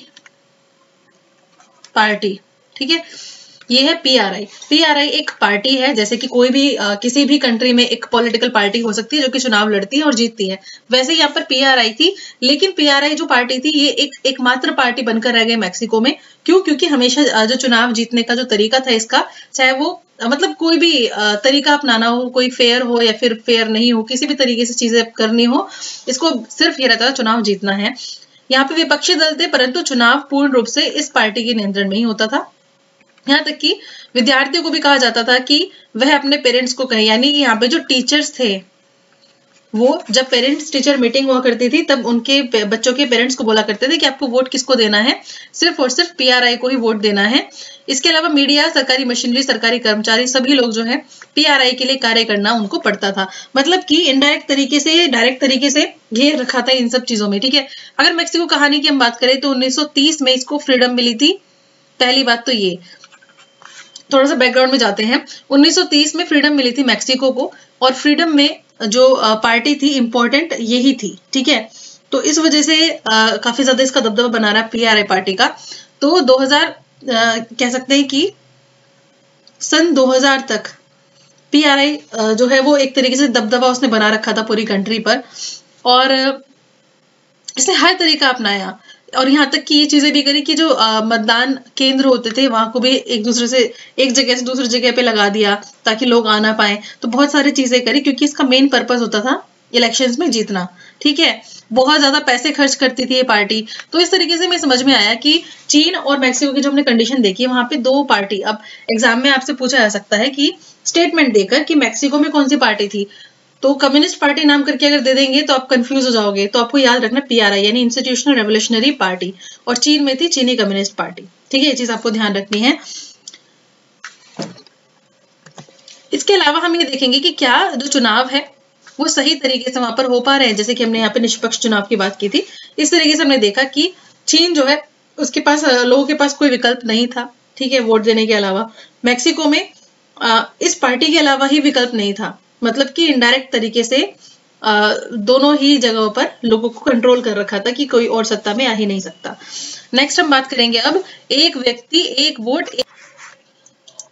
पार्टी ठीक है? ये है पीआरआई पीआरआई एक पार्टी है जैसे कि कोई भी आ, किसी भी कंट्री में एक पॉलिटिकल पार्टी हो सकती है जो कि चुनाव लड़ती है और जीतती है। वैसे यहाँ पर पीआरआई थी लेकिन पीआरआई जो पार्टी थी ये एक एकमात्र पार्टी बनकर रह गई मैक्सिको में। क्यों? क्योंकि हमेशा जो चुनाव जीतने का जो तरीका था इसका चाहे वो मतलब कोई भी तरीका अपनाना हो कोई फेयर हो या फिर फेयर नहीं हो किसी भी तरीके से चीज़ें करनी हो इसको सिर्फ़ ये रहता था चुनाव जीतना है। यहाँ पे विपक्षी दल थे परंतु चुनाव पूर्ण रूप से इस पार्टी के नियंत्रण में ही होता था। यहाँ तक कि विद्यार्थियों को भी कहा जाता था कि वह अपने पेरेंट्स को कहे। यानी कि यहाँ पे जो टीचर्स थे, वो जब पेरेंट्स टीचर मीटिंग हुआ करती थी, तब उनके बच्चों के पेरेंट्स को बोला करते थे कि आपको वोट किसको देना है? सिर्फ़ और सिर्फ़ पीआरआई को ही वोट देना है। इसके अलावा मीडिया सरकारी मशीनरी सरकारी कर्मचारी, सभी लोग जो है पीआरआई के लिए कार्य करना उनको पड़ता था। मतलब कि इनडायरेक्ट तरीके से डायरेक्ट तरीके से घेर रखा था इन सब चीज़ों में, ठीक है? अगर मैक्सिको कहानी की हम बात करें तो 1930 में इसको फ्रीडम मिली थी। पहली बात तो ये। थोड़ा सा बैकग्राउंड में जाते हैं। 1930 में फ्रीडम मिली थी मैक्सिको को और फ्रीडम में जो पार्टी थी इंपॉर्टेंट यही थी ठीक है? तो इस वजह से काफ़ी ज़्यादा इसका दबदबा बना रहा पीआरआई पार्टी का। तो 2000 आ, कह सकते हैं कि सन 2000 तक पीआरआई जो है वो एक तरीके से दबदबा उसने बना रखा था पूरी कंट्री पर। और इसने हर तरीका अपनाया। और यहाँ तक कि ये चीज़ें भी करी कि जो मतदान केंद्र होते थे, वहाँ को भी एक दूसरे से, एक जगह से दूसरी जगह पे लगा दिया ताकि लोग आ ना पाए। तो बहुत सारी चीज़ें करी क्योंकि इसका मेन पर्पज होता था इलेक्शंस में जीतना, ठीक है? बहुत ज़्यादा पैसे खर्च करती थी ये पार्टी। तो इस तरीके से मैं समझ में आया कि चीन और मैक्सिको की जो हमने कंडीशन देखी वहाँ पे दो पार्टी, अब एग्ज़ाम में आपसे पूछा जा सकता है कि स्टेटमेंट देकर कि मैक्सिको में कौन सी पार्टी थी। तो कम्युनिस्ट पार्टी नाम करके अगर दे देंगे तो आप कंफ्यूज हो जाओगे। तो आपको याद रखना पीआरआई यानी इंस्टीट्यूशनल रेवोल्यूशनरी पार्टी और चीन में थी चीनी कम्युनिस्ट पार्टी ठीक है, ये चीज़ आपको ध्यान रखनी है। इसके अलावा हम ये देखेंगे कि क्या जो चुनाव है, वो सही तरीके से वहाँ पर हो पा रहे हैं। जैसे कि हमने यहाँ पे निष्पक्ष चुनाव की बात की थी। इस तरीके से हमने देखा कि चीन जो है, उसके पास, लोगों के पास कोई विकल्प नहीं था। ठीक है, वोट देने के अलावा। मैक्सिको में इस पार्टी के अलावा ही विकल्प नहीं था। मतलब कि इनडायरेक्ट तरीके से आ, दोनों ही जगहों पर लोगों को कंट्रोल कर रखा था कि कोई और सत्ता में आ ही नहीं सकता। नेक्स्ट हम बात करेंगे अब एक व्यक्ति एक वोट एक...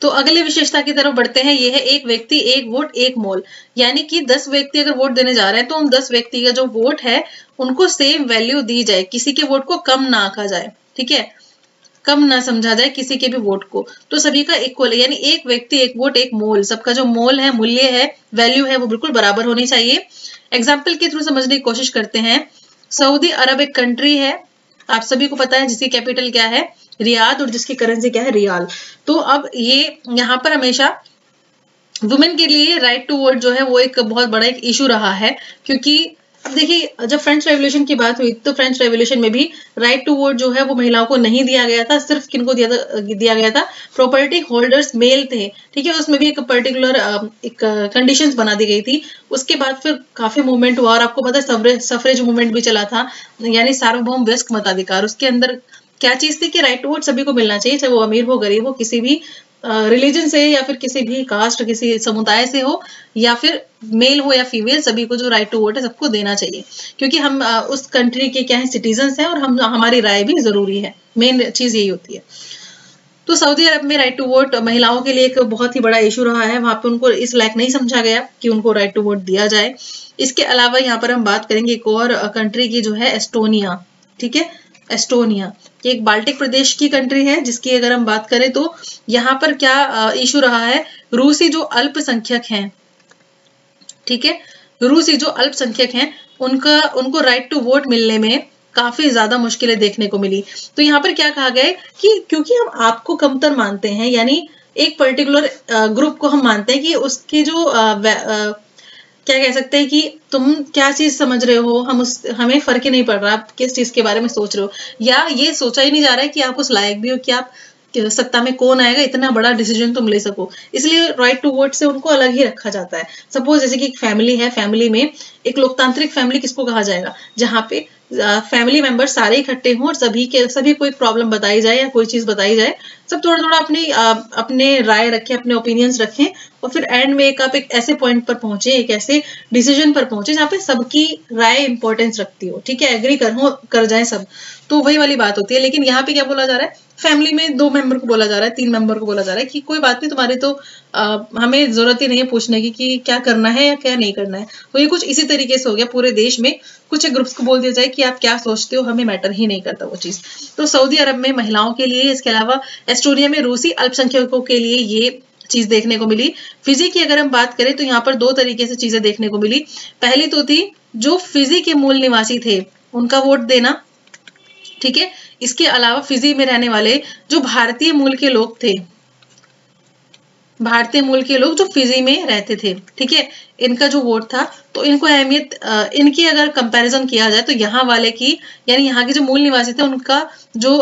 तो अगले विशेषता की तरफ़ बढ़ते हैं। ये है एक व्यक्ति एक वोट एक मोल यानी कि दस व्यक्ति अगर वोट देने जा रहे हैं तो उन दस व्यक्ति का जो वोट है उनको सेम वैल्यू दी जाए। किसी के वोट को कम ना आका जाए। ठीक है? कम ना समझा जाए किसी के भी वोट को। तो सभी का इक्वल यानी एक व्यक्ति, एक वोट, एक मोल। सबका जो मोल है, मूल्य है वैल्यू है, वो बिल्कुल बराबर होनी चाहिए। एग्ज़ाम्पल के थ्रू समझने की कोशिश करते हैं। सऊदी अरब एक कंट्री है। आप सभी को पता है जिसकी कैपिटल क्या है? रियाद और जिसकी करेंसी क्या है? रियाल तो अब ये, यहाँ पर हमेशा वुमेन के लिए राइट टू वोट जो है, वो एक बहुत बड़ा एक इशू रहा है, क्योंकि देखिए, जब फ्रेंच रेवोल्यूशन की बात हुई तो फ्रेंच रेवोल्यूशन में भी राइट टू वोट जो है, वो महिलाओं को नहीं दिया गया था, सिर्फ़ किनको दिया दिया गया था? प्रॉपर्टी होल्डर्स मेल थे, ठीक है? उसमें भी एक पर्टिकुलर एक कंडीशंस बना दी गई थी। उसके बाद फिर काफ़ी मूवमेंट हुआ, और आपको पता है सफरेज सफरेज मूवमेंट भी चला था, यानी सार्वभौम व्यस्क मताधिकार। उसके अंदर क्या चीज़ थी कि राइट टू वोट सभी को मिलना चाहिए, चाहे वो अमीर हो, गरीब हो, किसी भी रिलीजन से या फिर किसी भी कास्ट किसी समुदाय से हो, या फिर मेल हो या फीमेल सभी को जो राइट टू वोट है, सबको देना चाहिए। क्योंकि हम उस कंट्री के क्या है सिटीजन हैं और हम, हमारी राय भी ज़रूरी है। मेन चीज़ यही होती है। तो सऊदी अरब में राइट टू वोट महिलाओं के लिए एक बहुत ही बड़ा इशू रहा है। वहाँ पे उनको इस लायक नहीं समझा गया कि उनको राइट टू वोट दिया जाए। इसके अलावा यहाँ पर हम बात करेंगे एक और कंट्री की जो है एस्टोनिया ठीक है? एस्टोनिया ये एक बाल्टिक प्रदेश की कंट्री है, जिसकी अगर हम बात करें तो यहाँ पर क्या इशू रहा है? रूसी जो अल्पसंख्यक हैं, ठीक है? रूसी जो अल्पसंख्यक हैं, उनका, उनको राइट टू वोट मिलने में काफ़ी ज़्यादा मुश्किलें देखने को मिली। तो यहाँ पर क्या कहा गया कि क्योंकि हम आपको कमतर मानते हैं, यानी एक पर्टिकुलर ग्रुप को हम मानते हैं कि उसकी जो क्या कह सकते हैं कि तुम क्या चीज़ समझ रहे हो? हम उस, हमें फ़र्क ही नहीं पड़ रहा। आप किस चीज़ के बारे में सोच रहे हो? या ये सोचा ही नहीं जा रहा है कि आप उस लायक भी हो कि आप सत्ता में कौन आएगा? इतना बड़ा डिसीज़न तुम ले सको। इसलिए राइट टू वोट से उनको अलग ही रखा जाता है। सपोज़ जैसे कि एक फैमिली है फैमिली में एक लोकतांत्रिक फैमिली किसको कहा जाएगा? जहाँ पे फैमिली मेंबर सारे इकट्ठे हों और सभी के, सभी कोई प्रॉब्लम बताई जाए या कोई चीज़ बताई जाए, सब थोड़ा थोड़ा अपनी अपने राय रखें, अपने ओपिनियंस रखें और फिर एंड में एक आप एक ऐसे पॉइंट पर पहुँचे, एक ऐसे डिसीज़न पर पहुँचे जहाँ पे सबकी राय इंपॉर्टेंस रखती हो, ठीक है? एग्री कर हो, कर जाए सब। तो वही वाली बात होती है। लेकिन यहाँ पे क्या बोला जा रहा है? फैमिली में दो मेंबर को बोला जा रहा है तीन मेंबर को बोला जा रहा है कि कोई बात नहीं तुम्हारी तो आ, हमें ज़रूरत ही नहीं है पूछने की कि क्या करना है या क्या नहीं करना है। तो ये कुछ इसी तरीके से हो गया पूरे देश में। कुछ ग्रुप्स को बोल दिया जाए कि आप क्या सोचते हो हमें मैटर ही नहीं करता वो चीज़। तो सऊदी अरब में महिलाओं के लिए इसके अलावा एस्टोनिया में रूसी अल्पसंख्यकों के लिए ये चीज़ देखने को मिली। फिजी की अगर हम बात करें तो यहाँ पर दो तरीके से चीज़ें देखने को मिली। पहली तो थी जो फिजी के मूल निवासी थे उनका वोट देना ठीक है? इसके अलावा फिजी में रहने वाले जो भारतीय मूल के लोग थे, भारतीय मूल के लोग जो फिजी में रहते थे, ठीक है? इनका जो वोट था तो इनको अहमियत इनकी अगर कंपैरिजन किया जाए तो यहाँ वाले की, यानी यहाँ के जो मूल निवासी थे, उनका जो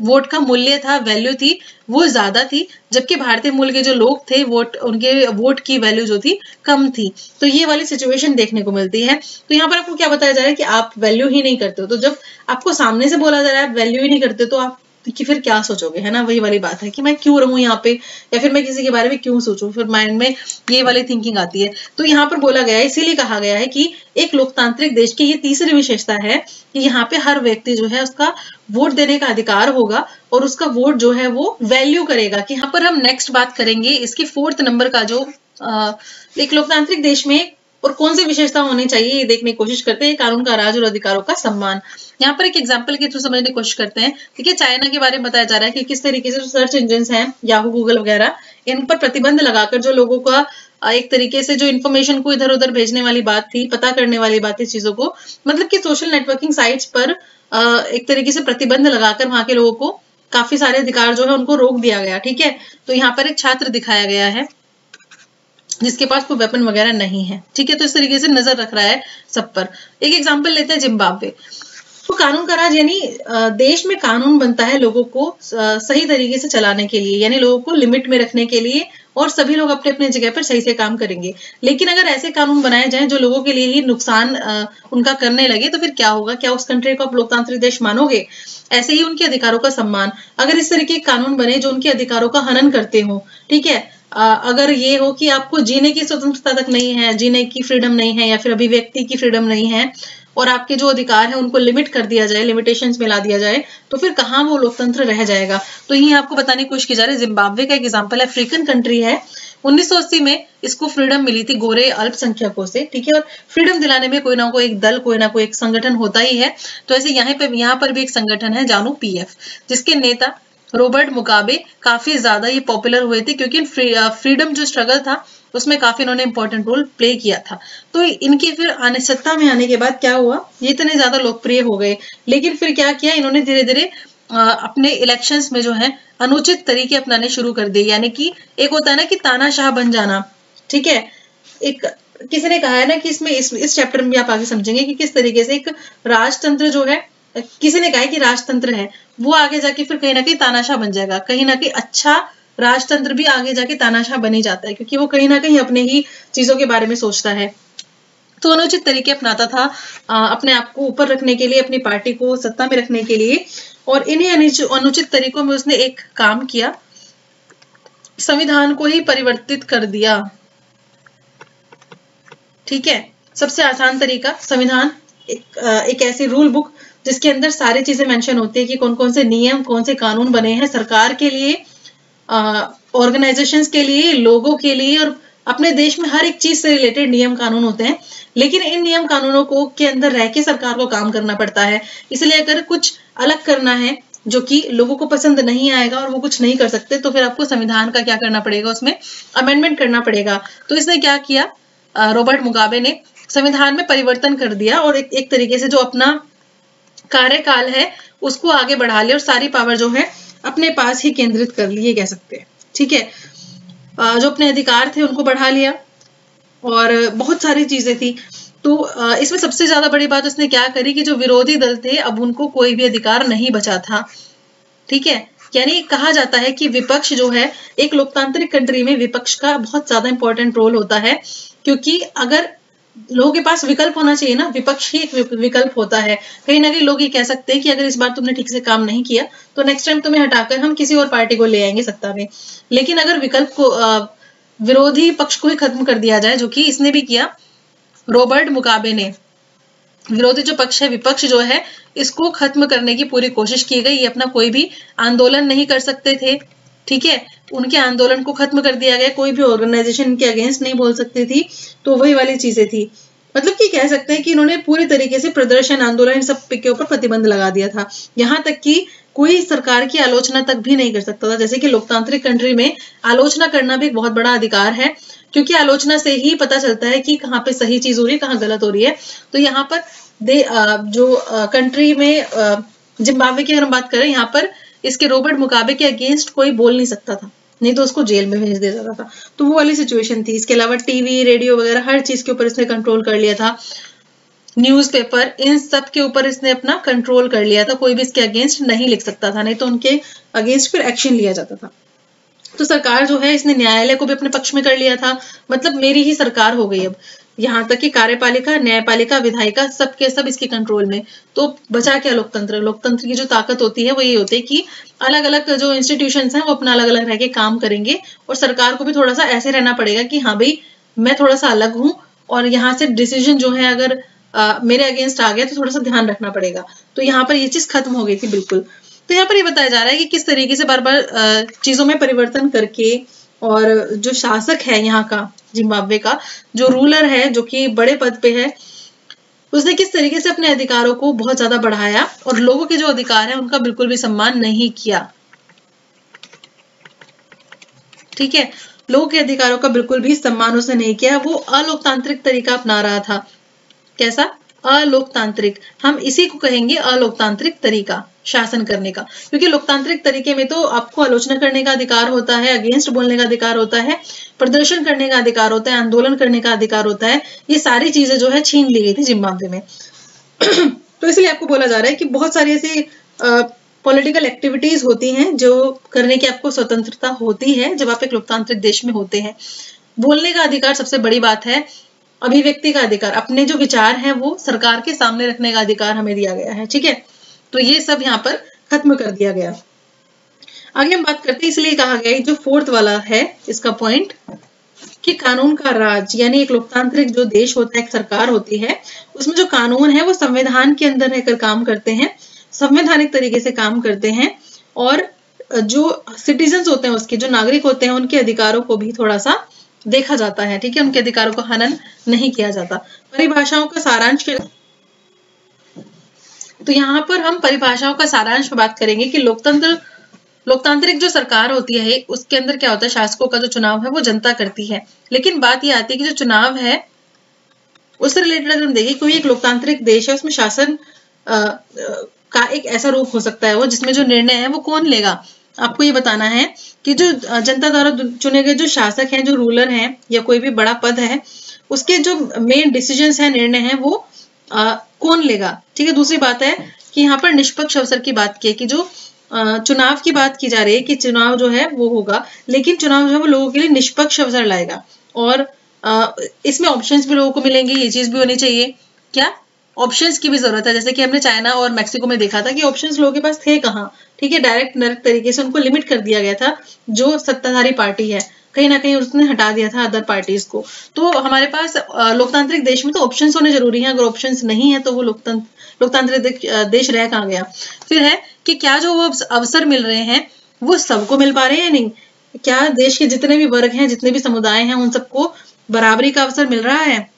वोट का मूल्य था वैल्यू थी, वो ज़्यादा थी, जबकि भारतीय मूल के जो लोग थे, वोट, उनके वोट की वैल्यू जो थी, कम थी। तो ये वाली सिचुएशन देखने को मिलती है। तो यहाँ पर आपको क्या बताया जा रहा है कि आप वैल्यू ही नहीं करते हो। तो जब आपको सामने से बोला जा रहा है, आप वैल्यू ही नहीं करते तो आप कि फिर क्या सोचोगे, है ना? वही वाली बात है कि मैं क्यों रहूँ यहाँ पे? या फिर मैं किसी के बारे में क्यों सोचूं? फिर माइंड में ये वाली थिंकिंग आती है। तो यहाँ पर बोला गया है, इसीलिए कहा गया है कि एक लोकतांत्रिक देश की ये तीसरी विशेषता है कि यहाँ पे हर व्यक्ति जो है उसका वोट देने का अधिकार होगा और उसका वोट जो है वो वैल्यू करेगा कि यहाँ पर हम नेक्स्ट बात करेंगे, इसके फोर्थ नंबर का जो एक लोकतांत्रिक देश में और कौन सी विशेषता होनी चाहिए, ये देखने की कोशिश करते हैं। कानून का राज और अधिकारों का सम्मान। यहाँ पर एक एग्ज़ाम्पल के थ्रू समझने की कोशिश करते हैं। देखिए चाइना के बारे में बताया जा रहा है कि किस तरीके से सर्च इंजिन हैं याहू गूगल वगैरह, इन पर प्रतिबंध लगाकर जो लोगों का एक तरीके से जो इन्फॉर्मेशन को इधर उधर भेजने वाली बात थी, पता करने वाली बात थी चीज़ों को मतलब कि सोशल नेटवर्किंग साइट्स पर एक तरीके से प्रतिबंध लगाकर वहाँ के लोगों को काफ़ी सारे अधिकार जो है उनको रोक दिया गया, ठीक है? तो यहाँ पर एक छात्र दिखाया गया है। जिसके पास कोई वेपन वगैरह नहीं है। ठीक है तो इस तरीके से नज़र रख रहा है सब पर। एक एग्ज़ाम्पल लेते हैं जिम्बाब्वे। तो कानून का राज यानी देश में कानून बनता है लोगों को सही तरीके से चलाने के लिए, यानी लोगों को लिमिट में रखने के लिए, और सभी लोग अपने अपने जगह पर सही से काम करेंगे। लेकिन अगर ऐसे कानून बनाए जाए जो लोगों के लिए ही नुकसान उनका करने लगे तो फिर क्या होगा? क्या उस कंट्री को आप लोकतांत्रिक देश मानोगे? ऐसे ही उनके अधिकारों का सम्मान। अगर इस तरीके के कानून बने जो उनके अधिकारों का हनन करते हो, ठीक है अगर ये हो कि आपको जीने की स्वतंत्रता तक नहीं है, जीने की फ्रीडम नहीं है या फिर अभिव्यक्ति की फ्रीडम नहीं है और आपके जो अधिकार है उनको लिमिट कर दिया जाए लिमिटेशन में ला दिया जाए तो फिर कहाँ वो लोकतंत्र रह जाएगा? तो यही आपको बताने की कोशिश की जा रही है। जिम्बाब्वे का एक एग्ज़ाम्पल अफ्रीकन कंट्री है। 1980 में इसको फ्रीडम मिली थी गोरे अल्पसंख्यकों से, ठीक है? और फ्रीडम दिलाने में कोई ना कोई एक दल, कोई ना कोई एक संगठन होता ही है। तो ऐसे यहाँ पे, यहाँ पर भी एक संगठन है जानू पीएफ जिसके नेता रॉबर्ट मुकाबे काफ़ी ज़्यादा ये पॉपुलर हुए थे क्योंकि फ्री, फ्रीडम जो स्ट्रगल था उसमें काफ़ी इन्होंने इंपॉर्टेंट रोल प्ले किया था। तो इनके फिर आने सत्ता में आने के बाद क्या हुआ? ये इतने ज़्यादा लोकप्रिय हो गए। लेकिन फिर क्या किया? इन्होंने धीरे धीरे अपने इलेक्शंस में जो है अनुचित तरीके अपनाने शुरू कर दिए। यानी कि एक होता है ना कि तानाशाह बन जाना ठीक है? एक किसी ने कहा है ना कि इसमें इस, इस चैप्टर में आप आगे समझेंगे कि किस तरीके से एक राजतंत्र जो है किसी ने कहा है कि राजतंत्र है वो आगे जाके फिर कहीं ना कहीं तानाशाह बन जाएगा। कहीं ना कहीं अच्छा राजतंत्र भी आगे जाके तानाशाह बनी जाता है क्योंकि वो कहीं ना कहीं अपने ही चीज़ों के बारे में सोचता है। तो अनुचित तरीके अपनाता था अपने आप को ऊपर रखने के लिए अपनी पार्टी को सत्ता में रखने के लिए और इन्हीं अनुचित तरीकों में उसने एक काम किया। संविधान को ही परिवर्तित कर दिया। ठीक है? सबसे आसान तरीका संविधान एक, एक ऐसी रूल बुक जिसके अंदर सारी चीज़ें मेंशन होती है कि कौन कौन से नियम कौन से कानून बने हैं सरकार के लिए ऑर्गेनाइजेशंस के लिए लोगों के लिए और अपने देश में हर एक चीज़ से रिलेटेड नियम कानून होते हैं। लेकिन इन नियम कानूनों को के अंदर रह के सरकार को काम करना पड़ता है। इसलिए अगर कुछ अलग करना है जो कि लोगों को पसंद नहीं आएगा और वो कुछ नहीं कर सकते तो फिर आपको संविधान का क्या करना पड़ेगा उसमें अमेंडमेंट करना पड़ेगा। तो इसने क्या किया? रॉबर्ट मुगाबे ने संविधान में परिवर्तन कर दिया और एक, एक तरीके से जो अपना कार्यकाल है, उसको आगे बढ़ा लिया और सारी पावर जो है, अपने पास ही केंद्रित कर लिए कह सकते हैं। ठीक है? जो अपने अधिकार थे, उनको बढ़ा लिया और बहुत सारी चीज़ें थी। तो इसमें सबसे ज़्यादा बड़ी बात उसने क्या करी कि जो विरोधी दल थे, अब उनको कोई भी अधिकार नहीं बचा था। ठीक है? यानी कहा जाता है कि विपक्ष जो है, एक लोकतांत्रिक कंट्री में विपक्ष का बहुत ज़्यादा इंपॉर्टेंट रोल होता है, क्योंकि अगर लोगों के पास विकल्प होना चाहिए ना, विपक्ष ही एक विकल्प होता है। कहीं ना कहीं लोग ये कह सकते हैं कि अगर इस बार तुमने ठीक से काम नहीं किया तो नेक्स्ट टाइम तुम्हें हटाकर हम किसी और पार्टी को ले आएँगे सत्ता में। लेकिन अगर विकल्प को विरोधी पक्ष को ही खत्म कर दिया जाए, जो कि इसने भी किया, रॉबर्ट मुकाबे ने, विरोधी जो पक्ष है, विपक्ष जो है, इसको खत्म करने की पूरी कोशिश की गई। ये अपना कोई भी आंदोलन नहीं कर सकते थे। ठीक है? उनके आंदोलन को खत्म कर दिया गया, कोई भी ऑर्गेनाइजेशन के अगेंस्ट नहीं बोल सकती थी तो वही वाली चीज़ें थी। मतलब कि कह सकते हैं कि इन्होंने पूरी तरीके से प्रदर्शन, आंदोलन, इन सब के ऊपर प्रतिबंध लगा दिया था। यहाँ तक कि कोई सरकार की आलोचना तक भी नहीं कर सकता था। जैसे कि लोकतांत्रिक कंट्री में आलोचना करना भी एक बहुत बड़ा अधिकार है, क्योंकि आलोचना से ही पता चलता है कि कहाँ पे सही चीज़ हो रही है, कहाँ गलत हो रही है। तो यहाँ पर दे जो कंट्री में जिम्बाब्वे की अगर हम बात करें, यहाँ पर इसके रॉबर्ट मुकाबे के अगेंस्ट कोई बोल नहीं सकता था, नहीं तो उसको जेल में भेज दिया जाता था। तो वो वाली सिचुएशन थी। इसके अलावा टीवी रेडियो वगैरह, हर चीज़ के ऊपर इसने कंट्रोल कर लिया था। न्यूज़पेपर इन सब के ऊपर इसने अपना कंट्रोल कर लिया था। कोई भी इसके अगेंस्ट नहीं लिख सकता था, नहीं तो उनके अगेंस्ट फिर एक्शन लिया जाता था। तो सरकार जो है, इसने न्यायालय को भी अपने पक्ष में कर लिया था। मतलब मेरी ही सरकार हो गई अब। यहाँ तक कि कार्यपालिका न्यायपालिका विधायिका सब के सब इसके कंट्रोल में। तो बचा क्या लोकतंत्र? लोकतंत्र की जो ताकत होती है वो ये होती है कि अलग अलग जो इंस्टीट्यूशन हैं वो अपना अलग अलग रह के काम करेंगे और सरकार को भी थोड़ा सा ऐसे रहना पड़ेगा कि हाँ भाई मैं थोड़ा सा अलग हूँ और यहाँ से डिसीज़न जो है अगर आ, मेरे अगेंस्ट आ गया तो थोड़ा सा ध्यान रखना पड़ेगा। तो यहाँ पर ये चीज़ खत्म हो गई थी बिल्कुल। तो यहाँ पर ये बताया जा रहा है कि किस तरीके से बार बार चीज़ों में परिवर्तन करके और जो शासक है यहाँ का, जिम्बाब्वे का, जो रूलर है, जो कि बड़े पद पे है, उसने किस तरीके से अपने अधिकारों को बहुत ज़्यादा बढ़ाया और लोगों के जो अधिकार है, उनका बिल्कुल भी सम्मान नहीं किया? ठीक है, लोगों के अधिकारों का बिल्कुल भी सम्मान उसने नहीं किया, वो अलोकतांत्रिक तरीका अपना रहा था। कैसा? अलोकतांत्रिक। हम इसी को कहेंगे अलोकतांत्रिक तरीका। शासन करने का। क्योंकि लोकतांत्रिक तरीके में तो आपको आलोचना करने का अधिकार होता है अगेंस्ट बोलने का अधिकार होता है, प्रदर्शन करने का अधिकार होता है, आंदोलन करने का अधिकार होता है, ये सारी चीज़ें जो है छीन ली गई थी जिम्बाब्वे में। तो इसलिए आपको बोला जा रहा है कि बहुत सारी ऐसी पॉलिटिकल एक्टिविटीज़ होती हैं जो करने की आपको स्वतंत्रता होती है, जब आप एक लोकतांत्रिक देश में होते हैं। बोलने का अधिकार सबसे बड़ी बात है, अभिव्यक्ति का अधिकार, अपने जो विचार हैं वो सरकार के सामने रखने का अधिकार हमें दिया गया है, ठीक है? तो ये सब यहाँ पर खत्म कर दिया गया। आगे हम बात करते हैं, इसलिए कहा गया जो फोर्थ वाला है, इसका पॉइंट कि कानून का राज, यानी एक लोकतांत्रिक जो देश होता है, एक सरकार होती है, उसमें जो कानून है, वो संविधान के अंदर रहकर काम करते हैं, संवैधानिक तरीके से काम करते हैं, और जो सिटीजन होते हैं उसके, जो नागरिक होते हैं, उनके अधिकारों को भी थोड़ा सा देखा जाता है, ठीक है? उनके अधिकारों को हनन नहीं किया जाता। परिभाषाओं का सारांश तो यहाँ पर हम परिभाषाओं का सारांश बात करेंगे कि लोकतंत्र लोकतांत्रिक जो सरकार होती है उसके अंदर क्या होता है? शासकों का जो चुनाव है वो जनता करती है। लेकिन बात ये आती है कि जो चुनाव है उससे रिलेटेड अगर हम देखें कोई एक लोकतांत्रिक देश है उसमें शासन आ, आ, का एक ऐसा रूप हो सकता है वो जिसमें जो निर्णय है वो कौन लेगा? आपको ये बताना है कि जो जनता द्वारा चुने गए जो शासक हैं जो रूलर हैं या कोई भी बड़ा पद है उसके जो मेन डिसीज़न है निर्णय है वो कौन लेगा? ठीक है, दूसरी बात है कि यहाँ पर निष्पक्ष अवसर की बात की है कि जो चुनाव की बात की जा रही है कि चुनाव जो है वो होगा, लेकिन चुनाव जो है वो लोगों के लिए निष्पक्ष अवसर लाएगा। और इसमें ऑप्शंस भी लोगों को मिलेंगे, ये चीज़ भी होनी चाहिए। क्या? ऑप्शंस की भी ज़रूरत है। जैसे कि हमने चाइना और मैक्सिको में देखा था कि ऑप्शंस लोगों के पास थे कहाँ? ठीक है डायरेक्ट डायरेक्ट तरीके से उनको लिमिट कर दिया गया था, जो सत्ताधारी पार्टी है। कहीं ना कहीं उसने हटा दिया था अदर पार्टीज़ को। तो हमारे पास लोकतांत्रिक देश में तो ऑप्शंस होने ज़रूरी है। अगर ऑप्शंस नहीं है तो वो लोकतंत्र, लोकतांत्रिक देश रह कहाँ गया? फिर है कि क्या जो वो अवसर मिल रहे हैं, वो सबको मिल पा रहे हैं या नहीं? क्या देश के जितने भी वर्ग हैं, जितने भी समुदाय हैं, उन सबको बराबरी का अवसर मिल रहा है?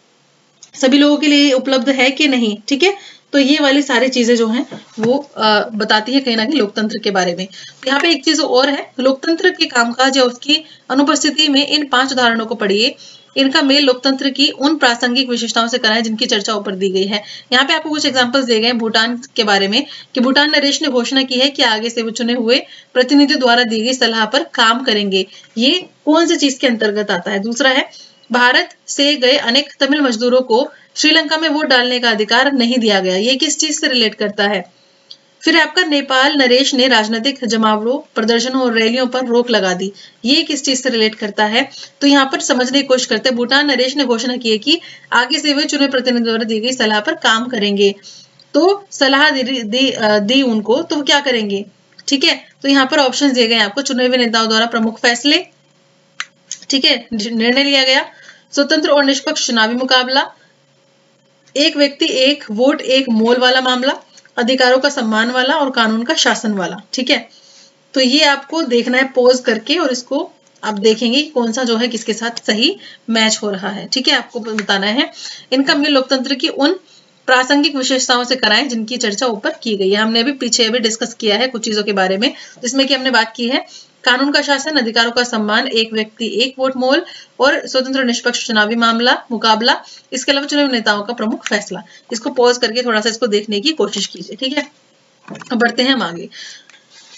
सभी लोगों के लिए उपलब्ध है कि नहीं? ठीक है? तो ये वाली सारी चीज़ें जो हैं वो आ, बताती है कहीं ना कहीं लोकतंत्र के बारे में। यहाँ पे एक चीज़ और है लोकतंत्र के कामकाज या उसकी अनुपस्थिति में इन पाँच उदाहरणों को पढ़िए। इनका मेल लोकतंत्र की उन प्रासंगिक विशेषताओं से कराएँ जिनकी चर्चा ऊपर दी गई है। यहाँ पे आपको कुछ एग्जांपल्स दिए गए भूटान के बारे में कि भूटान नरेश ने घोषणा की है कि आगे से वो चुने हुए प्रतिनिधियों द्वारा दी गई सलाह पर काम करेंगे। ये कौन सी चीज़ के अंतर्गत आता है? दूसरा है भारत से गए अनेक तमिल मजदूरों को श्रीलंका में वोट डालने का अधिकार नहीं दिया गया। ये किस चीज़ से रिलेट करता है? फिर आपका नेपाल नरेश ने राजनीतिक जमावड़ों प्रदर्शनों और रैलियों पर रोक लगा दी। ये किस चीज़ से रिलेट करता है? तो यहाँ पर समझने की कोशिश करते हैं। भूटान नरेश ने घोषणा की है कि आगे से वे चुने प्रतिनिधि द्वारा दी गई सलाह पर काम करेंगे। तो सलाह दी, उनको तो क्या करेंगे? ठीक है? तो यहाँ पर ऑप्शन दिए गए आपको। चुने हुए नेताओं द्वारा प्रमुख फैसले। ठीक है? निर्णय लिया गया। स्वतंत्र और निष्पक्ष चुनावी मुकाबला। एक व्यक्ति, एक वोट, एक मोल वाला मामला, अधिकारों का सम्मान वाला और कानून का शासन वाला, ठीक है? तो ये आपको देखना है पोज करके और इसको आप देखेंगे कि कौन सा जो है किसके साथ सही मैच हो रहा है, ठीक है? आपको बताना है। इनका मिल लोकतंत्र की उन प्रासंगिक विशेषताओं से कराएँ जिनकी चर्चा ऊपर की गई है। हमने अभी पीछे अभी डिस्कस किया है कुछ चीज़ों के बारे में, जिसमें कि हमने बात की है कानून का शासन, अधिकारों का सम्मान, एक व्यक्ति, एक वोट मोल और स्वतंत्र निष्पक्ष चुनावी मामला, मुकाबला। इसके अलावा चुनावी नेताओं का प्रमुख फैसला। इसको पॉज करके थोड़ा सा इसको देखने की कोशिश कीजिए, ठीक है? बढ़ते हैं हम आगे।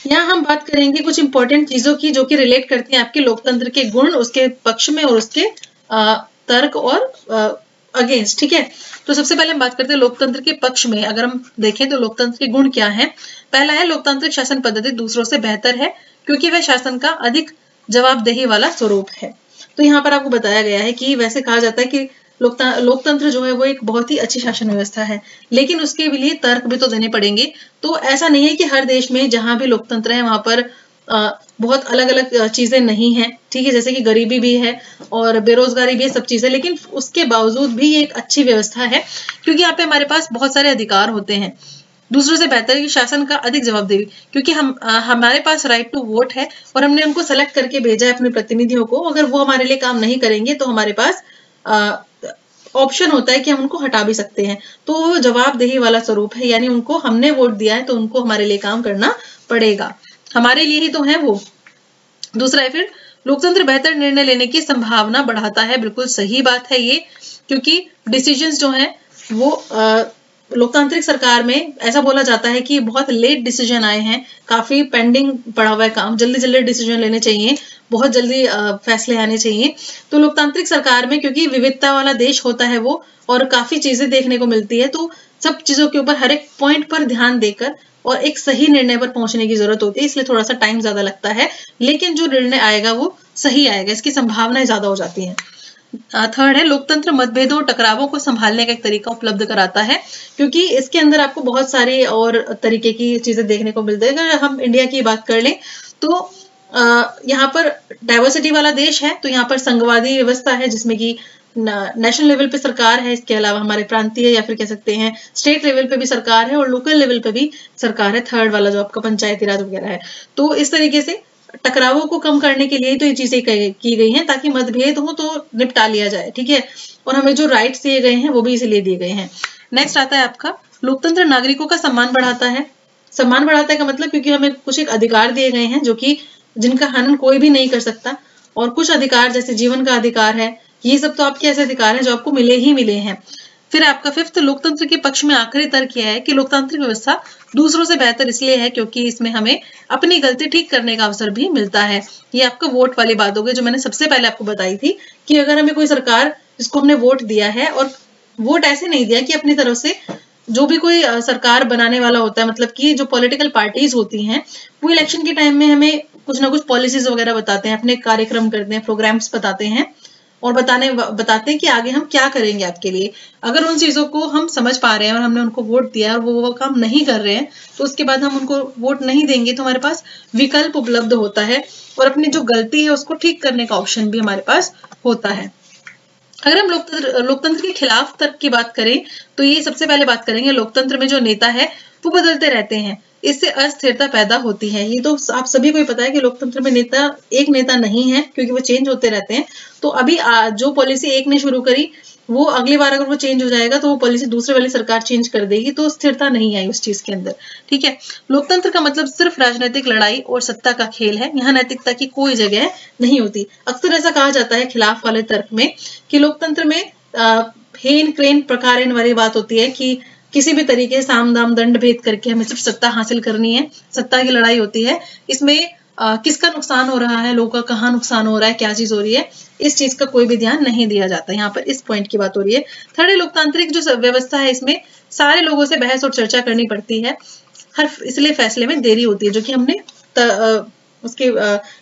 यहाँ हम बात करेंगे कुछ इंपॉर्टेंट चीज़ों की जो कि रिलेट करती हैं आपके लोकतंत्र के गुण, उसके पक्ष में और उसके तर्क और अगेंस्ट ठीक है? तो सबसे पहले हम बात करते हैं लोकतंत्र के पक्ष में। अगर हम देखें तो लोकतंत्र के गुण क्या है? पहला है, लोकतांत्रिक शासन पद्धति दूसरों से बेहतर है। क्योंकि वह शासन का अधिक जवाबदेही वाला स्वरूप है। तो यहाँ पर आपको बताया गया है कि वैसे कहा जाता है कि लोकतंत्र जो है वो एक बहुत ही अच्छी शासन व्यवस्था है। लेकिन उसके लिए तर्क भी तो देने पड़ेंगे। तो ऐसा नहीं है कि हर देश में जहाँ भी लोकतंत्र है, वहाँ पर बहुत अलग अलग चीज़ें नहीं है। ठीक है, जैसे कि गरीबी भी है और बेरोजगारी भी है, सब चीज़ें। लेकिन उसके बावजूद भी ये एक अच्छी व्यवस्था है। क्योंकि यहाँ पे हमारे पास बहुत सारे अधिकार होते हैं। दूसरों से बेहतर है शासन का अधिक जवाबदेही क्योंकि हम आ, हमारे पास राइट टू वोट है और हमने उनको सेलेक्ट करके भेजा है अपने प्रतिनिधियों को। अगर वो हमारे लिए काम नहीं करेंगे तो हमारे पास ऑप्शन होता है कि हम उनको हटा भी सकते हैं। तो जवाबदेही वाला स्वरूप है यानी उनको हमने वोट दिया है तो उनको हमारे लिए काम करना पड़ेगा। हमारे लिए ही तो है वो। दूसरा है फिर लोकतंत्र बेहतर निर्णय लेने की संभावना बढ़ाता है। बिल्कुल सही बात है ये क्योंकि डिसीजंस जो है वो आ, लोकतांत्रिक सरकार में ऐसा बोला जाता है कि बहुत लेट डिसीज़न आए हैं, काफ़ी पेंडिंग पड़ा हुआ है काम जल्दी जल्दी डिसीज़न लेने चाहिए, बहुत जल्दी फैसले आने चाहिए। तो लोकतांत्रिक सरकार में क्योंकि विविधता वाला देश होता है वो, और काफ़ी चीज़ें देखने को मिलती है तो सब चीज़ों के ऊपर हर एक पॉइंट पर ध्यान देकर और एक सही निर्णय पर पहुँचने की ज़रूरत होती है, इसलिए थोड़ा सा टाइम ज़्यादा लगता है, लेकिन जो निर्णय आएगा वो सही आएगा, इसकी संभावनाएँ ज़्यादा हो जाती हैं। थर्ड है, लोकतंत्र मतभेदों और टकरावों को संभालने का एक तरीका उपलब्ध कराता है, क्योंकि इसके अंदर आपको बहुत सारी और तरीके की चीज़ें देखने को मिलती है। अगर हम इंडिया की बात कर लें तो यहाँ पर डाइवर्सिटी वाला देश है तो यहाँ पर संघवादी व्यवस्था है, जिसमें कि नेशनल लेवल पे सरकार है, इसके अलावा हमारे प्रांतीय या फिर कह सकते हैं स्टेट लेवल पे भी सरकार है और लोकल लेवल पे भी सरकार है थर्ड वाला जो आपका पंचायती राज वगैरह है। तो इस तरीके से टकरावों को कम करने के लिए तो ये चीज़ें की गई हैं, ताकि मतभेद हो तो निपटा लिया जाए, ठीक है? और हमें जो राइट्स दिए गए हैं, वो भी इसलिए दिए गए हैं। नेक्स्ट आता है आपका, लोकतंत्र नागरिकों का सम्मान बढ़ाता है। सम्मान बढ़ाता है का मतलब क्योंकि हमें कुछ एक अधिकार दिए गए हैं, जो कि जिनका हनन कोई भी नहीं कर सकता। और कुछ अधिकार, जैसे जीवन का अधिकार है, ये सब तो आपके ऐसे अधिकार हैं, जो आपको मिले ही मिले हैं। फिर आपका फिफ्थ लोकतंत्र के पक्ष में आखिरी तर्क यह है कि लोकतांत्रिक व्यवस्था दूसरों से बेहतर इसलिए है क्योंकि इसमें हमें अपनी गलती ठीक करने का अवसर भी मिलता है। ये आपका वोट वाली बात हो गई जो मैंने सबसे पहले आपको बताई थी कि अगर हमें कोई सरकार जिसको हमने वोट दिया है और वोट ऐसे नहीं दिया कि अपनी तरफ़ से जो भी कोई सरकार बनाने वाला होता है मतलब कि जो पॉलिटिकल पार्टीज़ होती हैं, वो इलेक्शन के टाइम में हमें कुछ ना कुछ पॉलिसीज़ वगैरह बताते हैं, अपने कार्यक्रम करते हैं प्रोग्राम्स बताते हैं। और बताने, बताते हैं कि आगे हम क्या करेंगे आपके लिए। अगर उन चीज़ों को हम समझ पा रहे हैं और हमने उनको वोट दिया और वो वो काम नहीं कर रहे हैं तो उसके बाद हम उनको वोट नहीं देंगे तो हमारे पास विकल्प उपलब्ध होता है और अपनी जो गलती है उसको ठीक करने का ऑप्शन भी हमारे पास होता है। अगर हम लोकतंत्र लोकतंत्र के खिलाफ तर्क की बात करें तो ये सबसे पहले बात करेंगे, लोकतंत्र में जो नेता है, वो बदलते रहते हैं। इससे अस्थिरता पैदा होती है। ये तो आप सभी को ही पता है कि लोकतंत्र में नेता, एक नेता नहीं है, क्योंकि वो चेंज होते रहते हैं। तो अभी जो पॉलिसी एक ने शुरू करी, वो अगली बार अगर वो चेंज हो जाएगा तो वो पॉलिसी दूसरे वाली सरकार चेंज कर देगी तो स्थिरता नहीं आई उस चीज़ के अंदर। ठीक है? लोकतंत्र का मतलब सिर्फ़ राजनीतिक लड़ाई और सत्ता का खेल है। यहाँ नैतिकता की कोई जगह नहीं होती। अक्सर ऐसा कहा जाता है खिलाफ वाले तर्क में कि लोकतंत्र में हेन क्रेन प्रकार वाली बात होती है कि किसी भी तरीके साम दाम दंड भेद करके हमें सिर्फ़ सत्ता हासिल करनी है सत्ता की लड़ाई होती है। इसमें आ, किसका नुकसान हो रहा है लोगों का कहाँ नुकसान हो रहा है क्या चीज़ हो रही है इस चीज़ का कोई भी ध्यान नहीं दिया जाता। यहाँ पर इस पॉइंट की बात हो रही है। थर्ड लोकतांत्रिक जो व्यवस्था है इसमें सारे लोगों से बहस और चर्चा करनी पड़ती है। हर इसलिए फैसले में देरी होती है जो कि हमने त, आ, उसके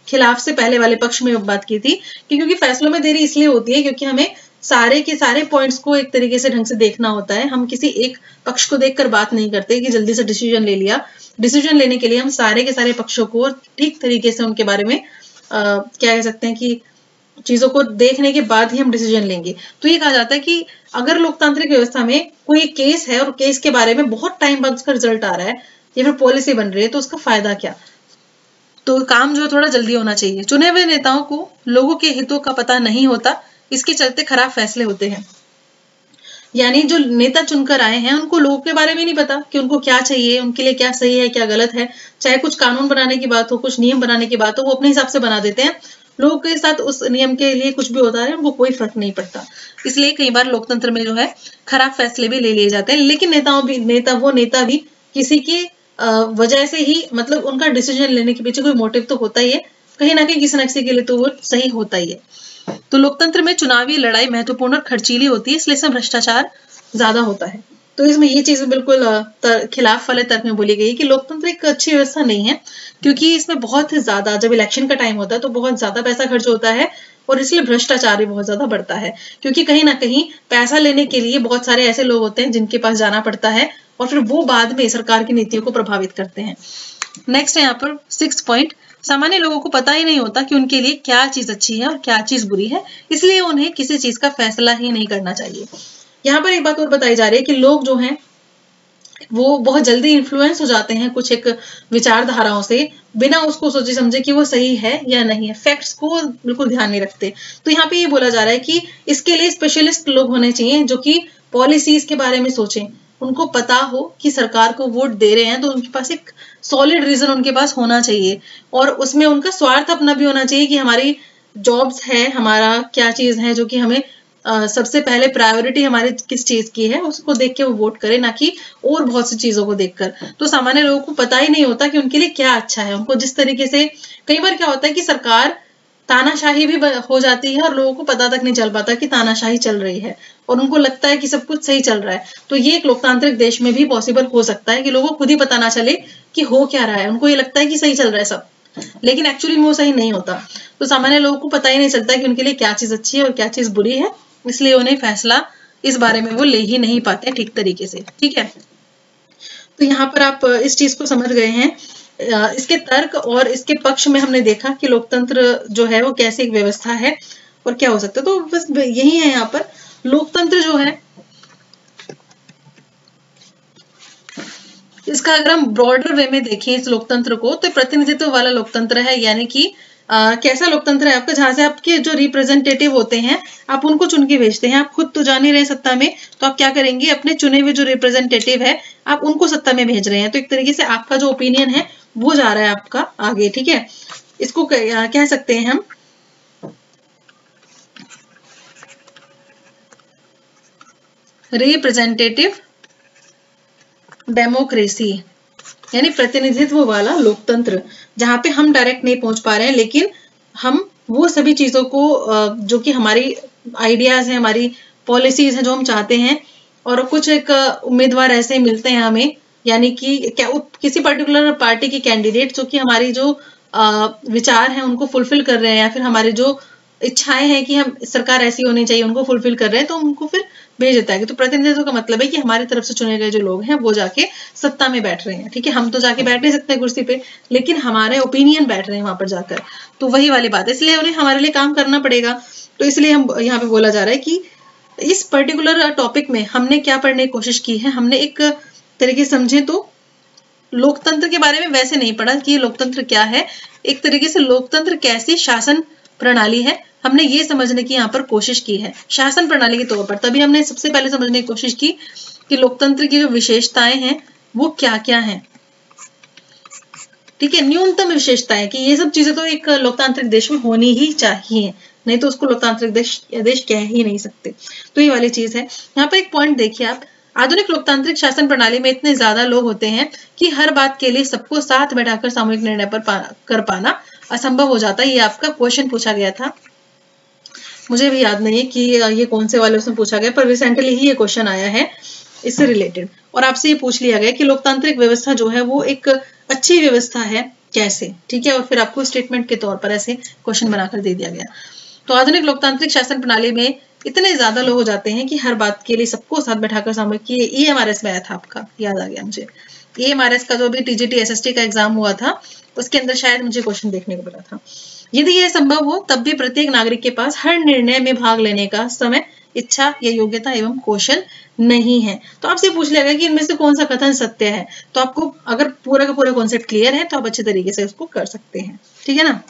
खिलाफ से पहले वाले पक्ष में बात की थी कि क्योंकि फैसलों में देरी इसलिए होती है क्योंकि हमें सारे के सारे पॉइंट्स को एक तरीके से ढंग से देखना होता है। हम किसी एक पक्ष को देखकर बात नहीं करते कि जल्दी से डिसीज़न ले लिया। डिसीज़न लेने के लिए हम सारे के सारे पक्षों को ठीक तरीके से उनके बारे में आ, क्या कह सकते हैं कि चीज़ों को देखने के बाद ही हम डिसीज़न लेंगे। तो ये कहा जाता है कि अगर लोकतांत्रिक व्यवस्था में कोई केस है और केस के बारे में बहुत टाइम बाद उसका रिज़ल्ट आ रहा है या फिर पॉलिसी बन रही है तो उसका फ़ायदा क्या? तो काम जो है थोड़ा जल्दी होना चाहिए। चुने हुए नेताओं को लोगों के हितों का पता नहीं होता इसके चलते खराब फैसले होते हैं। यानी जो नेता चुनकर आए हैं, उनको लोगों के बारे में नहीं पता कि उनको क्या चाहिए, उनके लिए क्या सही है, क्या गलत है। चाहे कुछ कानून बनाने की बात हो, कुछ नियम बनाने की बात हो, वो अपने हिसाब से बना देते हैं। लोगों के साथ उस नियम के लिए कुछ भी होता है उनको कोई फ़र्क नहीं पड़ता। इसलिए कई बार लोकतंत्र में जो है, खराब फैसले भी ले लिए जाते हैं। लेकिन नेताओं भी, नेता, वो नेता भी किसी की वजह से ही मतलब उनका डिसीज़न लेने के पीछे कोई मोटिव तो होता ही है। कहीं ना कहीं किसी न किसी के लिए तो वो सही होता ही है। तो लोकतंत्र में चुनावी लड़ाई महत्वपूर्ण और खर्चीली होती है, इसलिए इसमें भ्रष्टाचार ज़्यादा होता है। तो इसमें ये चीज़ बिल्कुल खिलाफ वाले तर्क में बोली गई कि लोकतंत्र एक अच्छी व्यवस्था नहीं है, क्योंकि इसमें बहुत ज़्यादा, जब इलेक्शन का टाइम होता है तो बहुत ज़्यादा पैसा खर्च होता है और इसलिए भ्रष्टाचार भी बहुत ज़्यादा बढ़ता है। क्योंकि कहीं ना कहीं पैसा लेने के लिए बहुत सारे ऐसे लोग होते हैं जिनके पास जाना पड़ता है और फिर वो बाद में सरकार की नीतियों को प्रभावित करते हैं। नेक्स्ट है यहाँ पर सिक्स पॉइंट सामान्य लोगों को पता ही नहीं होता कि उनके लिए क्या चीज़ अच्छी है और क्या चीज़ बुरी है, इसलिए उन्हें किसी चीज़ का फैसला ही नहीं करना चाहिए। यहाँ पर एक बात और बताई जा रही है कि लोग जो हैं, वो बहुत जल्दी इन्फ्लुएंस हो जाते हैं कुछ एक विचारधाराओं से, बिना उसको सोचे समझे कि वो सही है या नहीं है। फैक्ट्स को बिल्कुल ध्यान नहीं रखते। तो यहाँ पे ये बोला जा रहा है कि इसके लिए स्पेशलिस्ट लोग होने चाहिए जो कि पॉलिसीज़ के बारे में सोचें। उनको पता हो कि सरकार को वोट दे रहे हैं तो उनके पास एक सॉलिड रीजन उनके पास होना चाहिए। और उसमें उनका स्वार्थ अपना भी होना चाहिए कि हमारी जॉब्स है हमारा क्या चीज़ है जो कि हमें आ, सबसे पहले प्रायोरिटी हमारे किस चीज़ की है उसको देख के वो वोट करे ना कि और बहुत सी चीज़ों को देखकर। तो सामान्य लोगों को पता ही नहीं होता कि उनके लिए क्या अच्छा है। उनको जिस तरीके से कई बार क्या होता है कि सरकार तानाशाही भी हो जाती है और लोगों को पता तक नहीं चल पाता कि तानाशाही चल रही है और उनको लगता है कि सब कुछ सही चल रहा है। तो ये एक लोकतांत्रिक देश में भी पॉसिबल हो सकता है कि लोगों को खुद ही पता ना चले कि हो क्या रहा है। उनको ये लगता है कि सही चल रहा है सब, लेकिन एक्चुअली में वो सही नहीं होता। तो सामान्य लोगों को पता ही नहीं चलता कि उनके लिए क्या चीज़ अच्छी है और क्या चीज़ बुरी है, इसलिए उन्हें फैसला इस बारे में वो ले ही नहीं पाते ठीक तरीके से। ठीक है? तो यहाँ पर आप इस चीज़ को समझ गए हैं इसके तर्क और इसके पक्ष में हमने देखा कि लोकतंत्र जो है वो कैसी एक व्यवस्था है और क्या हो सकता है। तो बस यही है यहाँ पर। लोकतंत्र जो है इसका अगर हम ब्रॉडर वे में देखें इस लोकतंत्र को तो प्रतिनिधित्व वाला लोकतंत्र है यानी कि आ, कैसा लोकतंत्र है आपका? जहाँ से आपके जो रिप्रेजेंटेटिव होते हैं आप उनको चुन के भेजते हैं। आप खुद तो जा नहीं रहे सत्ता में तो आप क्या करेंगे? अपने चुने हुए जो रिप्रेजेंटेटिव है आप उनको सत्ता में भेज रहे हैं। तो एक तरीके से आपका जो ओपिनियन है वो जा रहा है आपका आगे, ठीक है? इसको कह सकते हैं हम। रिप्रेजेंटेटिव डेमोक्रेसी यानी प्रतिनिधित्व वाला लोकतंत्र, जहाँ पे हम डायरेक्ट नहीं पहुँच पा रहे हैं, लेकिन हम वो सभी चीज़ों को जो कि हमारी आइडियाज़ हैं, हमारी पॉलिसीज़ हैं, जो हम चाहते हैं, और कुछ एक उम्मीदवार ऐसे मिलते हैं हमें यानी कि क्या किसी पर्टिकुलर पार्टी की कैंडिडेट जो कि हमारी जो विचार हैं, उनको फुलफिल कर रहे हैं या फिर हमारे जो इच्छाएँ हैं कि हम, सरकार ऐसी होनी चाहिए, उनको फुलफिल कर रहे हैं तो उनको फिर भेज देता है। तो प्रतिनिधित्व का मतलब है कि हमारी तरफ़ से चुने गए जो लोग हैं, वो जाके सत्ता में बैठ रहे हैं, ठीक है? हम तो जाके बैठ नहीं सकते कुर्सी पे, लेकिन हमारे ओपिनियन बैठ रहे हैं वहाँ पर जाकर। तो वही वाली बात है, इसलिए उन्हें हमारे लिए काम करना पड़ेगा। तो इसलिए हम यहाँ पे बोला जा रहा है कि इस पर्टिकुलर टॉपिक में हमने क्या पढ़ने की कोशिश की है? हमने एक तरीके समझे तो लोकतंत्र के बारे में वैसे नहीं पढ़ा कि लोकतंत्र क्या है। एक तरीके से लोकतंत्र कैसी शासन प्रणाली है, हमने ये समझने की यहाँ पर कोशिश की है। शासन प्रणाली के तौर पर, तभी हमने सबसे पहले समझने की कोशिश की कि लोकतंत्र की जो विशेषताएँ हैं, वो क्या क्या हैं। ठीक है, न्यूनतम विशेषताएँ कि ये सब चीज़ें तो एक लोकतांत्रिक देश में होनी ही चाहिए, नहीं तो उसको लोकतांत्रिक देश देश कह ही नहीं सकते। तो ये वाली चीज़ है। यहाँ पर एक पॉइंट देखिए आप आधुनिक लोकतांत्रिक शासन प्रणाली में इतने ज़्यादा लोग होते हैं कि हर बात के लिए सबको साथ बैठाकर सामूहिक निर्णय पर पा, कर पाना असंभव हो जाता है। ये आपका क्वेश्चन पूछा गया था। मुझे भी याद नहीं है कि ये कौन से वाले उसमें पूछा गया पर रिसेंटली ही ये क्वेश्चन आया है इससे रिलेटेड और आपसे ये पूछ लिया गया कि लोकतांत्रिक व्यवस्था जो है वो एक अच्छी व्यवस्था है कैसे? ठीक है और फिर आपको स्टेटमेंट के तौर पर ऐसे क्वेश्चन बनाकर दे दिया गया। तो आधुनिक लोकतांत्रिक शासन प्रणाली में इतने ज़्यादा लोग हो जाते हैं कि हर बात के लिए सबको साथ बैठाकर सामूहिक की ई एम आर एस में आया था आपका, याद आ गया मुझे। ई एम आर एस का जो अभी टीजीटी एसएसटी का एग्ज़ाम हुआ था, उसके अंदर शायद मुझे क्वेश्चन देखने को मिला था। यदि यह संभव हो, तब भी प्रत्येक नागरिक के पास हर निर्णय में भाग लेने का समय, इच्छा या योग्यता एवं कौशल नहीं है। तो आपसे पूछ लिया गया कि इनमें से कौन सा कथन सत्य है? तो आपको, अगर पूरा का पूरा कॉन्सेप्ट क्लियर है तो आप अच्छे तरीके से उसको कर सकते हैं। ठीक है ना?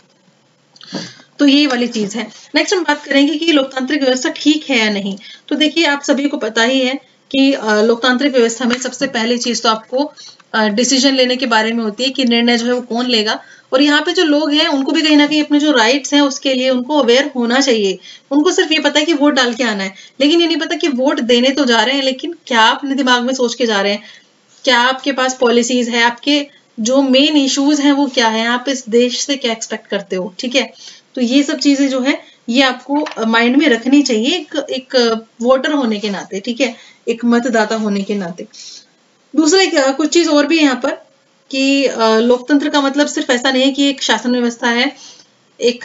तो ये वाली चीज़ है। नेक्स्ट हम बात करेंगे कि लोकतांत्रिक व्यवस्था ठीक है या नहीं। तो देखिए, आप सभी को पता ही है कि लोकतांत्रिक व्यवस्था में सबसे पहली चीज़ तो आपको डिसीज़न लेने के बारे में होती है कि निर्णय जो है वो कौन लेगा। और यहाँ पे जो लोग हैं, उनको भी कहीं ना कहीं अपने जो राइट्स हैं उसके लिए उनको अवेयर होना चाहिए। उनको सिर्फ़ ये पता है कि वोट डाल के आना है। लेकिन ये नहीं पता कि वोट देने तो जा रहे हैं, लेकिन क्या आप अपने दिमाग में सोच के जा रहे हैं? क्या आपके पास पॉलिसीज़ है? आपके जो मेन इश्यूज़ हैं वो क्या है? आप इस देश से क्या एक्सपेक्ट करते हो? ठीक है? तो ये सब चीज़ें जो है, ये आपको माइंड में रखनी चाहिए एक एक वोटर होने के नाते, ठीक है? एक मतदाता होने के नाते। दूसरा कुछ चीज़ और भी है यहाँ पर कि लोकतंत्र का मतलब सिर्फ़ ऐसा नहीं है कि एक शासन व्यवस्था है, एक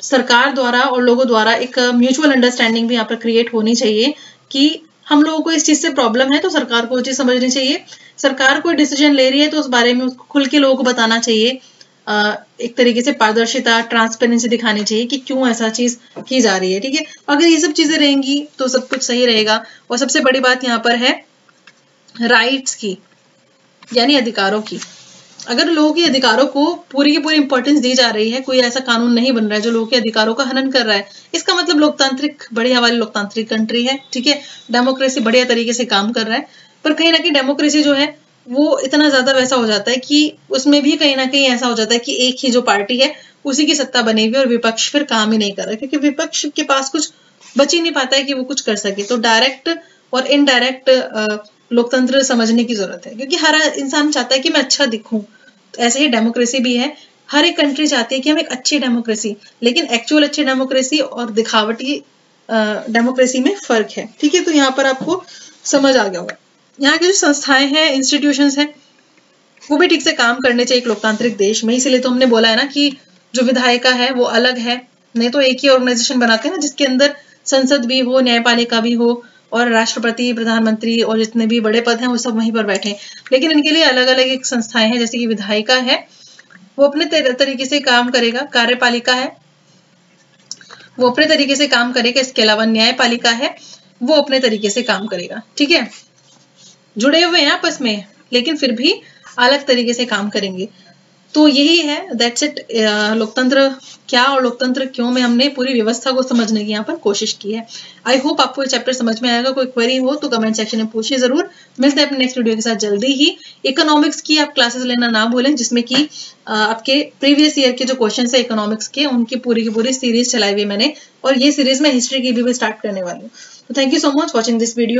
सरकार द्वारा और लोगों द्वारा एक म्यूचुअल अंडरस्टैंडिंग भी यहाँ पर क्रिएट होनी चाहिए कि हम लोगों को इस चीज़ से प्रॉब्लम है तो सरकार को चीज़ समझनी चाहिए। सरकार कोई डिसीज़न ले रही है तो उस बारे में खुल के लोगों को बताना चाहिए एक तरीके से पारदर्शिता ट्रांसपेरेंसी दिखानी चाहिए कि क्यों ऐसा चीज़ की जा रही है, ठीक है? अगर ये सब चीज़ें रहेंगी तो सब कुछ सही रहेगा। और सबसे बड़ी बात यहाँ पर है राइट्स की, यानी अधिकारों की। अगर लोगों के अधिकारों को पूरी की पूरी इंपॉर्टेंस दी जा रही है, कोई ऐसा कानून नहीं बन रहा है जो लोगों के अधिकारों का हनन कर रहा है, इसका मतलब लोकतांत्रिक, बढ़िया वाली लोकतांत्रिक कंट्री है, ठीक है? डेमोक्रेसी बढ़िया तरीके से काम कर रहा है, पर कहीं ना कहीं डेमोक्रेसी जो है वो इतना ज़्यादा वैसा हो जाता है कि उसमें भी कहीं ना कहीं ऐसा हो जाता है कि एक ही जो पार्टी है, उसी की सत्ता बनी हुई और विपक्ष फिर काम ही नहीं कर रहा क्योंकि विपक्ष के पास कुछ बच ही नहीं पाता है कि वो कुछ कर सके। तो डायरेक्ट और इनडायरेक्ट लोकतंत्र समझने की ज़रूरत है। क्योंकि हर इंसान चाहता है कि मैं अच्छा दिखूं। तो ऐसे ही डेमोक्रेसी भी है। हर एक कंट्री चाहती है कि हम एक अच्छी डेमोक्रेसी लेकिन एक्चुअल अच्छी डेमोक्रेसी और दिखावटी डेमोक्रेसी में फ़र्क है। ठीक है? तो यहाँ पर आपको समझ आ गया होगा। यहाँ की जो संस्थाएँ हैं इंस्टीट्यूशन हैं, वो भी ठीक से काम करने चाहिए एक लोकतांत्रिक देश में। इसीलिए तो हमने बोला है ना कि जो विधायिका है, वो अलग है। नहीं तो एक ही ऑर्गेनाइजेशन बनाते हैं ना, जिसके अंदर संसद भी हो, न्यायपालिका भी हो, और राष्ट्रपति, प्रधानमंत्री और जितने भी बड़े पद हैं, वो सब वहीं पर बैठे लेकिन इनके लिए अलग अलग एक संस्थाएँ हैं, जैसे कि विधायिका है, वो अपने तरीके से काम करेगा। कार्यपालिका है, वो अपने तरीके से काम करेगा। इसके अलावा न्यायपालिका है, वो अपने तरीके से काम करेगा। ठीक है? जुड़े हुए हैं आपस में, लेकिन फिर भी अलग तरीके से काम करेंगे। तो यही है दैट्स इट लोकतंत्र क्या और लोकतंत्र क्यों में हमने पूरी व्यवस्था को समझने की यहाँ पर कोशिश की है। आई होप आपको ये चैप्टर समझ में आएगा, कोई क्वेरी हो तो कमेंट सेक्शन में पूछिए ज़रूर। मिलते हैं अपने नेक्स्ट वीडियो के साथ जल्दी ही। इकोनॉमिक्स की आप क्लासेस लेना ना भूलें, जिसमें कि आपके प्रीवियस ईयर के जो क्वेश्चन है इकोनॉमिक्स के, उनकी पूरी की पूरी सीरीज़ चलाई हुई मैंने, और ये सीरीज़ में हिस्ट्री की भी स्टार्ट करने वाली हूँ। तो thank you so much watching this video